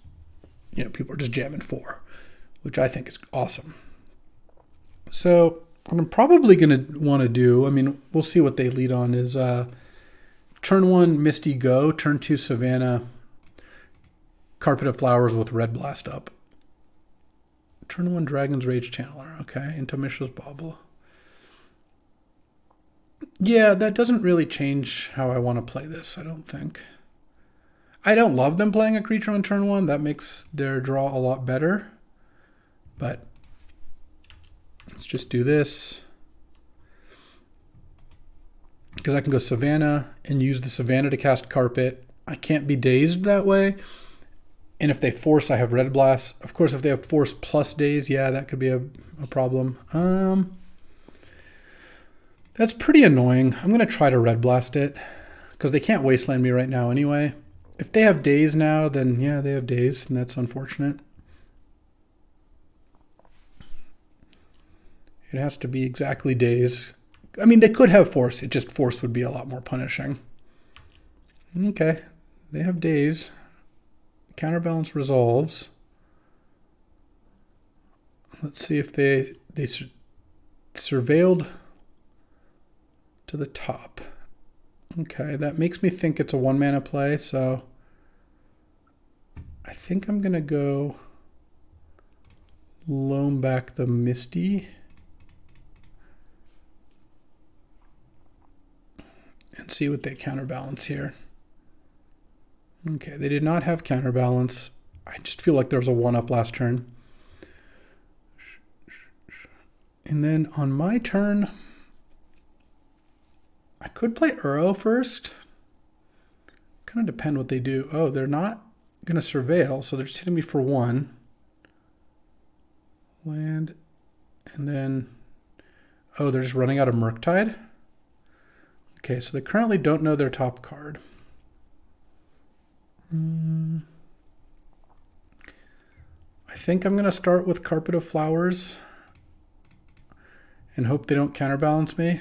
you know, people are just jamming four, which I think is awesome. So what I'm probably going to want to do, I mean, we'll see what they lead on, is uh, turn one, Misty Go, turn two, Savannah, Carpet of Flowers with Red Blast up. Turn one, Dragon's Rage Channeler, okay, into Mishra's Bauble. Yeah, that doesn't really change how I want to play this, I don't think. I don't love them playing a creature on turn one. That makes their draw a lot better. But let's just do this. Because I can go Savannah and use the Savannah to cast Carpet. I can't be dazed that way. And if they force, I have Red Blast. Of course, if they have Force plus Daze, yeah, that could be a, a problem. Um, that's pretty annoying. I'm going to try to red blast it because they can't wasteland me right now anyway. If they have Daze now, then yeah, they have Daze, and that's unfortunate. It has to be exactly Daze. I mean, they could have force. It just force would be a lot more punishing. Okay, they have Daze. Counterbalance resolves. Let's see if they they sur surveilled to the top. Okay, that makes me think it's a one mana play, so I think I'm to go loam back the Misty. And see what they counterbalance here. Okay, they did not have counterbalance. I just feel like there was a one up last turn. And then on my turn, I could play Uro first. Kind of depend what they do. Oh, they're not going to surveil, so they're just hitting me for one. Land, and then, oh, they're just running out of Murktide. Okay, so they currently don't know their top card. Mm. I think I'm going to start with Carpet of Flowers and hope they don't counterbalance me.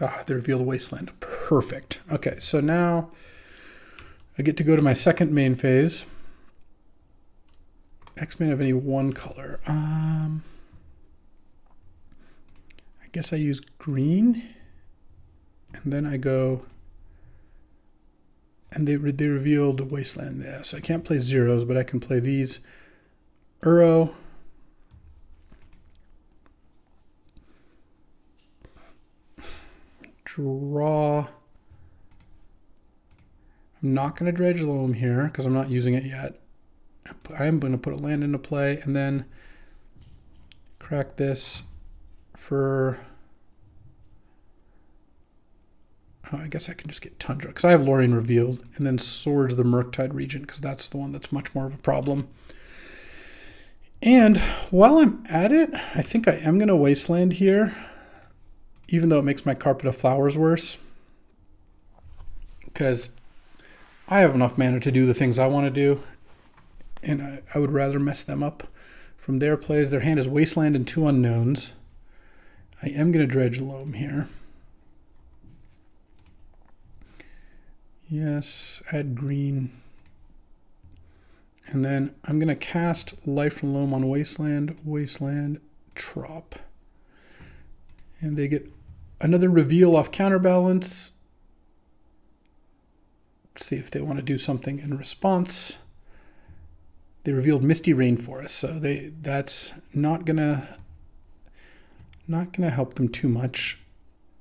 Ah, they revealed Wasteland. Perfect. Okay, so now I get to go to my second main phase. X-Men have any one color. Um, I guess I use green. And then I go... And they, they revealed the Wasteland there. So I can't play zeros, but I can play these. Uro. draw. I'm not going to dredge loam here because I'm not using it yet. I am going to put a land into play and then crack this for... Oh, I guess I can just get Tundra because I have Lorien revealed and then Swords the Murktide Regent because that's the one that's much more of a problem. And while I'm at it, I think I am going to Wasteland here even though it makes my carpet of flowers worse. Because I have enough mana to do the things I want to do, and I, I would rather mess them up. From their plays, their hand is Wasteland and two unknowns. I am going to dredge loam here. Yes, add green. And then I'm going to cast Life from Loam on Wasteland, Wasteland, Trop. And they get another reveal off Counterbalance. See if they want to do something in response. They revealed Misty Rainforest, so they that's not gonna not gonna help them too much.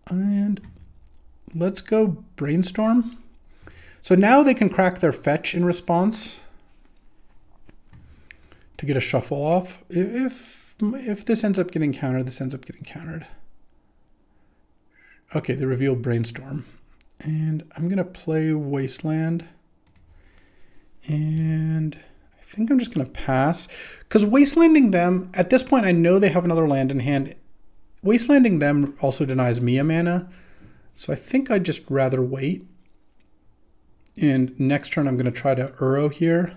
And let's go brainstorm. So now they can crack their fetch in response to get a shuffle off. If if this ends up getting countered, this ends up getting countered. Okay, they reveal brainstorm. And I'm gonna play Wasteland. And I think I'm just gonna pass. Because Wastelanding them, at this point I know they have another land in hand. Wastelanding them also denies me a mana. So I think I'd just rather wait. And next turn, I'm going to try to Uro here.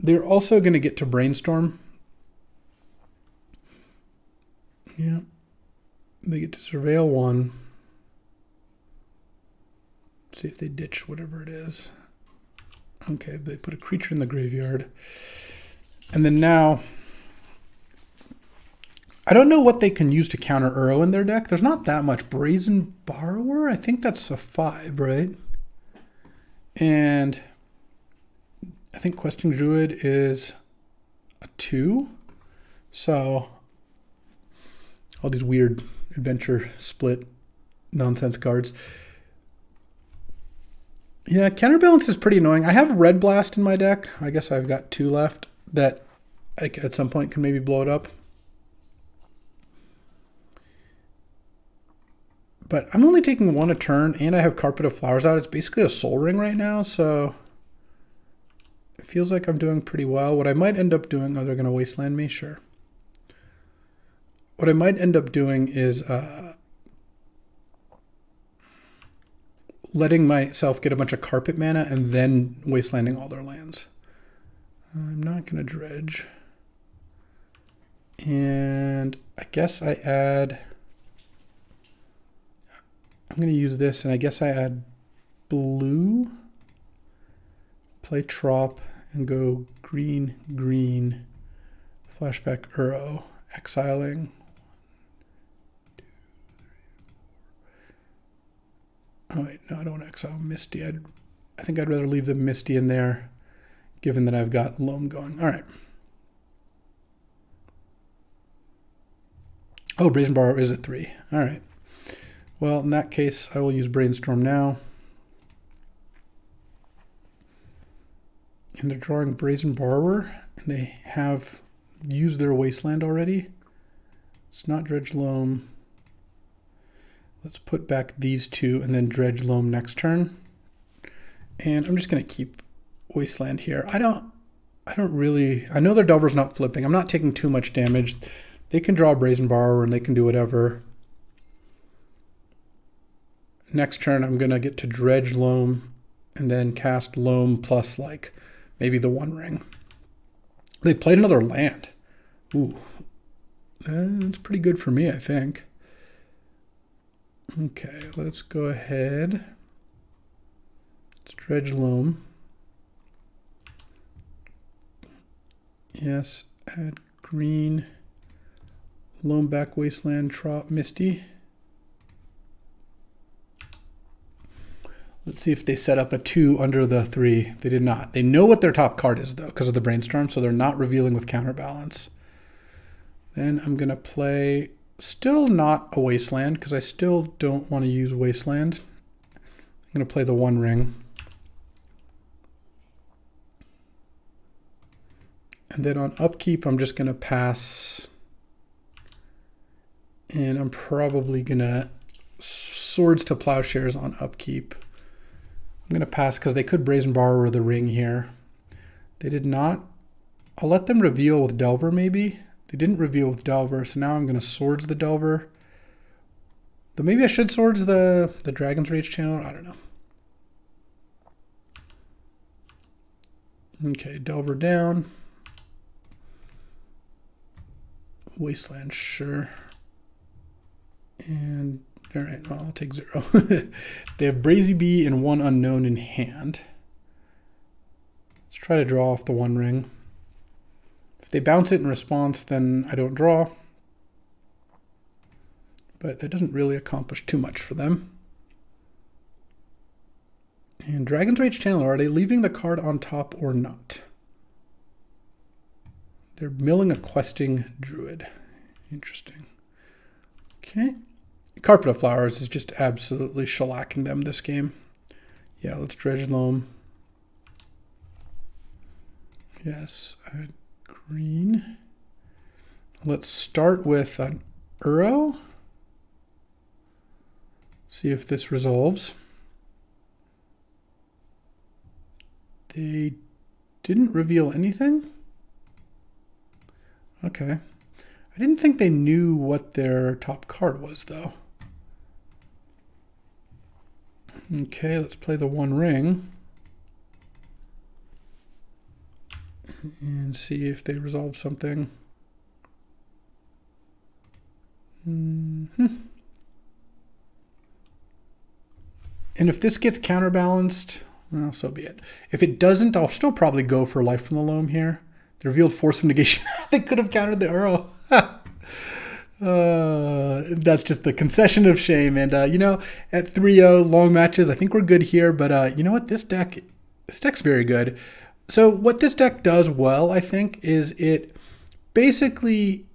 They're also going to get to Brainstorm. Yeah. They get to Surveil 1. See if they ditch whatever it is. Okay, they put a creature in the graveyard. And then now, I don't know what they can use to counter Uro in their deck. There's not that much. Brazen Borrower? I think that's a 5, right? And I think Questing Druid is a two. So all these weird adventure split nonsense cards. Yeah, counterbalance is pretty annoying. I have Red Blast in my deck. I guess I've got two left that at some point can maybe blow it up. But I'm only taking one a turn, and I have Carpet of Flowers out. It's basically a Sol Ring right now, so it feels like I'm doing pretty well. What I might end up doing, oh, they're going to Wasteland me? Sure. What I might end up doing is uh, letting myself get a bunch of Carpet mana and then Wastelanding all their lands. I'm not going to dredge. And I guess I add... I'm going to use this, and I guess I add blue, play trop, and go green, green, flashback Uro, exiling. Oh wait, no, I don't want to exile Misty. I'd, I think I'd rather leave the Misty in there, given that I've got Loam going. All right. Oh, Brazen Borrower is at three. All right. Well, in that case, I will use Brainstorm now. And they're drawing Brazen Borrower, and they have used their Wasteland already. It's not Dredge Loam. Let's put back these two and then Dredge Loam next turn. And I'm just going to keep Wasteland here. I don't I don't really I know their Delver's not flipping. I'm not taking too much damage. They can draw Brazen Borrower and they can do whatever next turn I'm going to get to dredge loam and then cast loam plus like maybe the one ring. They played another land. Ooh, that's pretty good for me, I think. Okay, let's go ahead. Dredge loam. Yes, add green, loam back wasteland, trop misty. Let's see if they set up a two under the three. They did not. They know what their top card is, though, because of the brainstorm, so they're not revealing with counterbalance. Then I'm going to play still not a wasteland, because I still don't want to use wasteland. I'm going to play the one ring. And then on upkeep, I'm just going to pass. And I'm probably going to swords to plowshares on upkeep. I'm going to pass because they could Brazen Borrower the ring here. They did not. I'll let them reveal with Delver maybe. They didn't reveal with Delver, so now I'm going to Swords the Delver Though maybe I should swords the, the Dragon's Rage channel. I don't know. Okay, Delver down. Wasteland, sure. And all right, well, I'll take zero. *laughs* they have Brazy Bee and one unknown in hand. Let's try to draw off the one ring. If they bounce it in response, then I don't draw. But that doesn't really accomplish too much for them. And Dragon's Rage Channeler, are they leaving the card on top or not? They're milling a questing druid. Interesting. Okay. Carpet of Flowers is just absolutely shellacking them this game. Yeah, let's dredge loam. Yes, green. Let's start with an Uro. See if this resolves. They didn't reveal anything? Okay. I didn't think they knew what their top card was, though. Okay, let's play the one ring. And see if they resolve something. Mm -hmm. And if this gets counterbalanced, well, so be it. If it doesn't, I'll still probably go for Life from the Loam here. The revealed force of negation. *laughs* they could have countered the Uro. *laughs* uh, that's just the concession of shame. And, uh, you know, at 3-0, long matches, I think we're good here. But uh, you know what? This deck, this deck's very good. So what this deck does well, I think, is it basically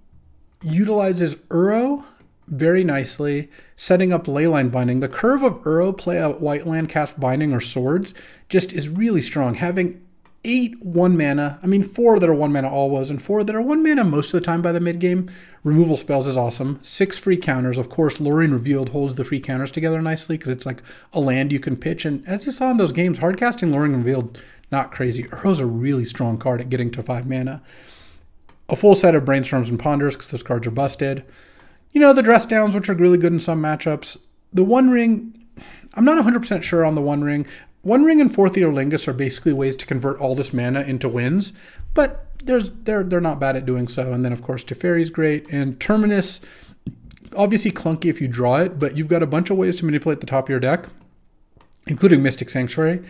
utilizes Uro very nicely, setting up leyline binding. The curve of Uro play out white land cast binding or swords just is really strong. Having eight one mana, I mean four that are one mana always, and four that are one mana most of the time by the mid game. Removal spells is awesome. Six free counters. Of course, Lorien Revealed holds the free counters together nicely because it's like a land you can pitch. And as you saw in those games, hardcasting Lorien Revealed, not crazy. Uro's a really strong card at getting to five mana. A full set of Brainstorms and Ponders because those cards are busted. You know, the dress downs, which are really good in some matchups. The One Ring, I'm not 100% sure on the One Ring. One Ring and Forth Eorlingas are basically ways to convert all this mana into wins, but there's they're they're not bad at doing so. And then of course Teferi's great, and Terminus, obviously clunky if you draw it, but you've got a bunch of ways to manipulate the top of your deck, including Mystic Sanctuary,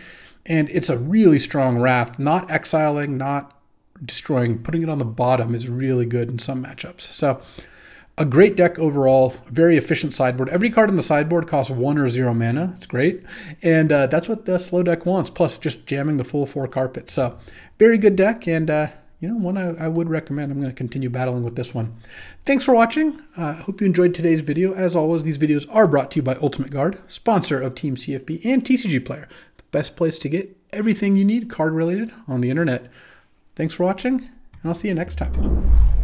and it's a really strong Wrath. Not exiling, not destroying, putting it on the bottom is really good in some matchups. So a great deck overall, very efficient sideboard. Every card in the sideboard costs one or zero mana. It's great. And uh, that's what the slow deck wants, plus just jamming the full four carpet. So very good deck and uh, you know, one I, I, would recommend. I'm going to continue battling with this one. Thanks for watching. I uh, hope you enjoyed today's video. As always, these videos are brought to you by Ultimate Guard, sponsor of Team CFB and TCG Player, the best place to get everything you need card related on the internet. Thanks for watching, and I'll see you next time.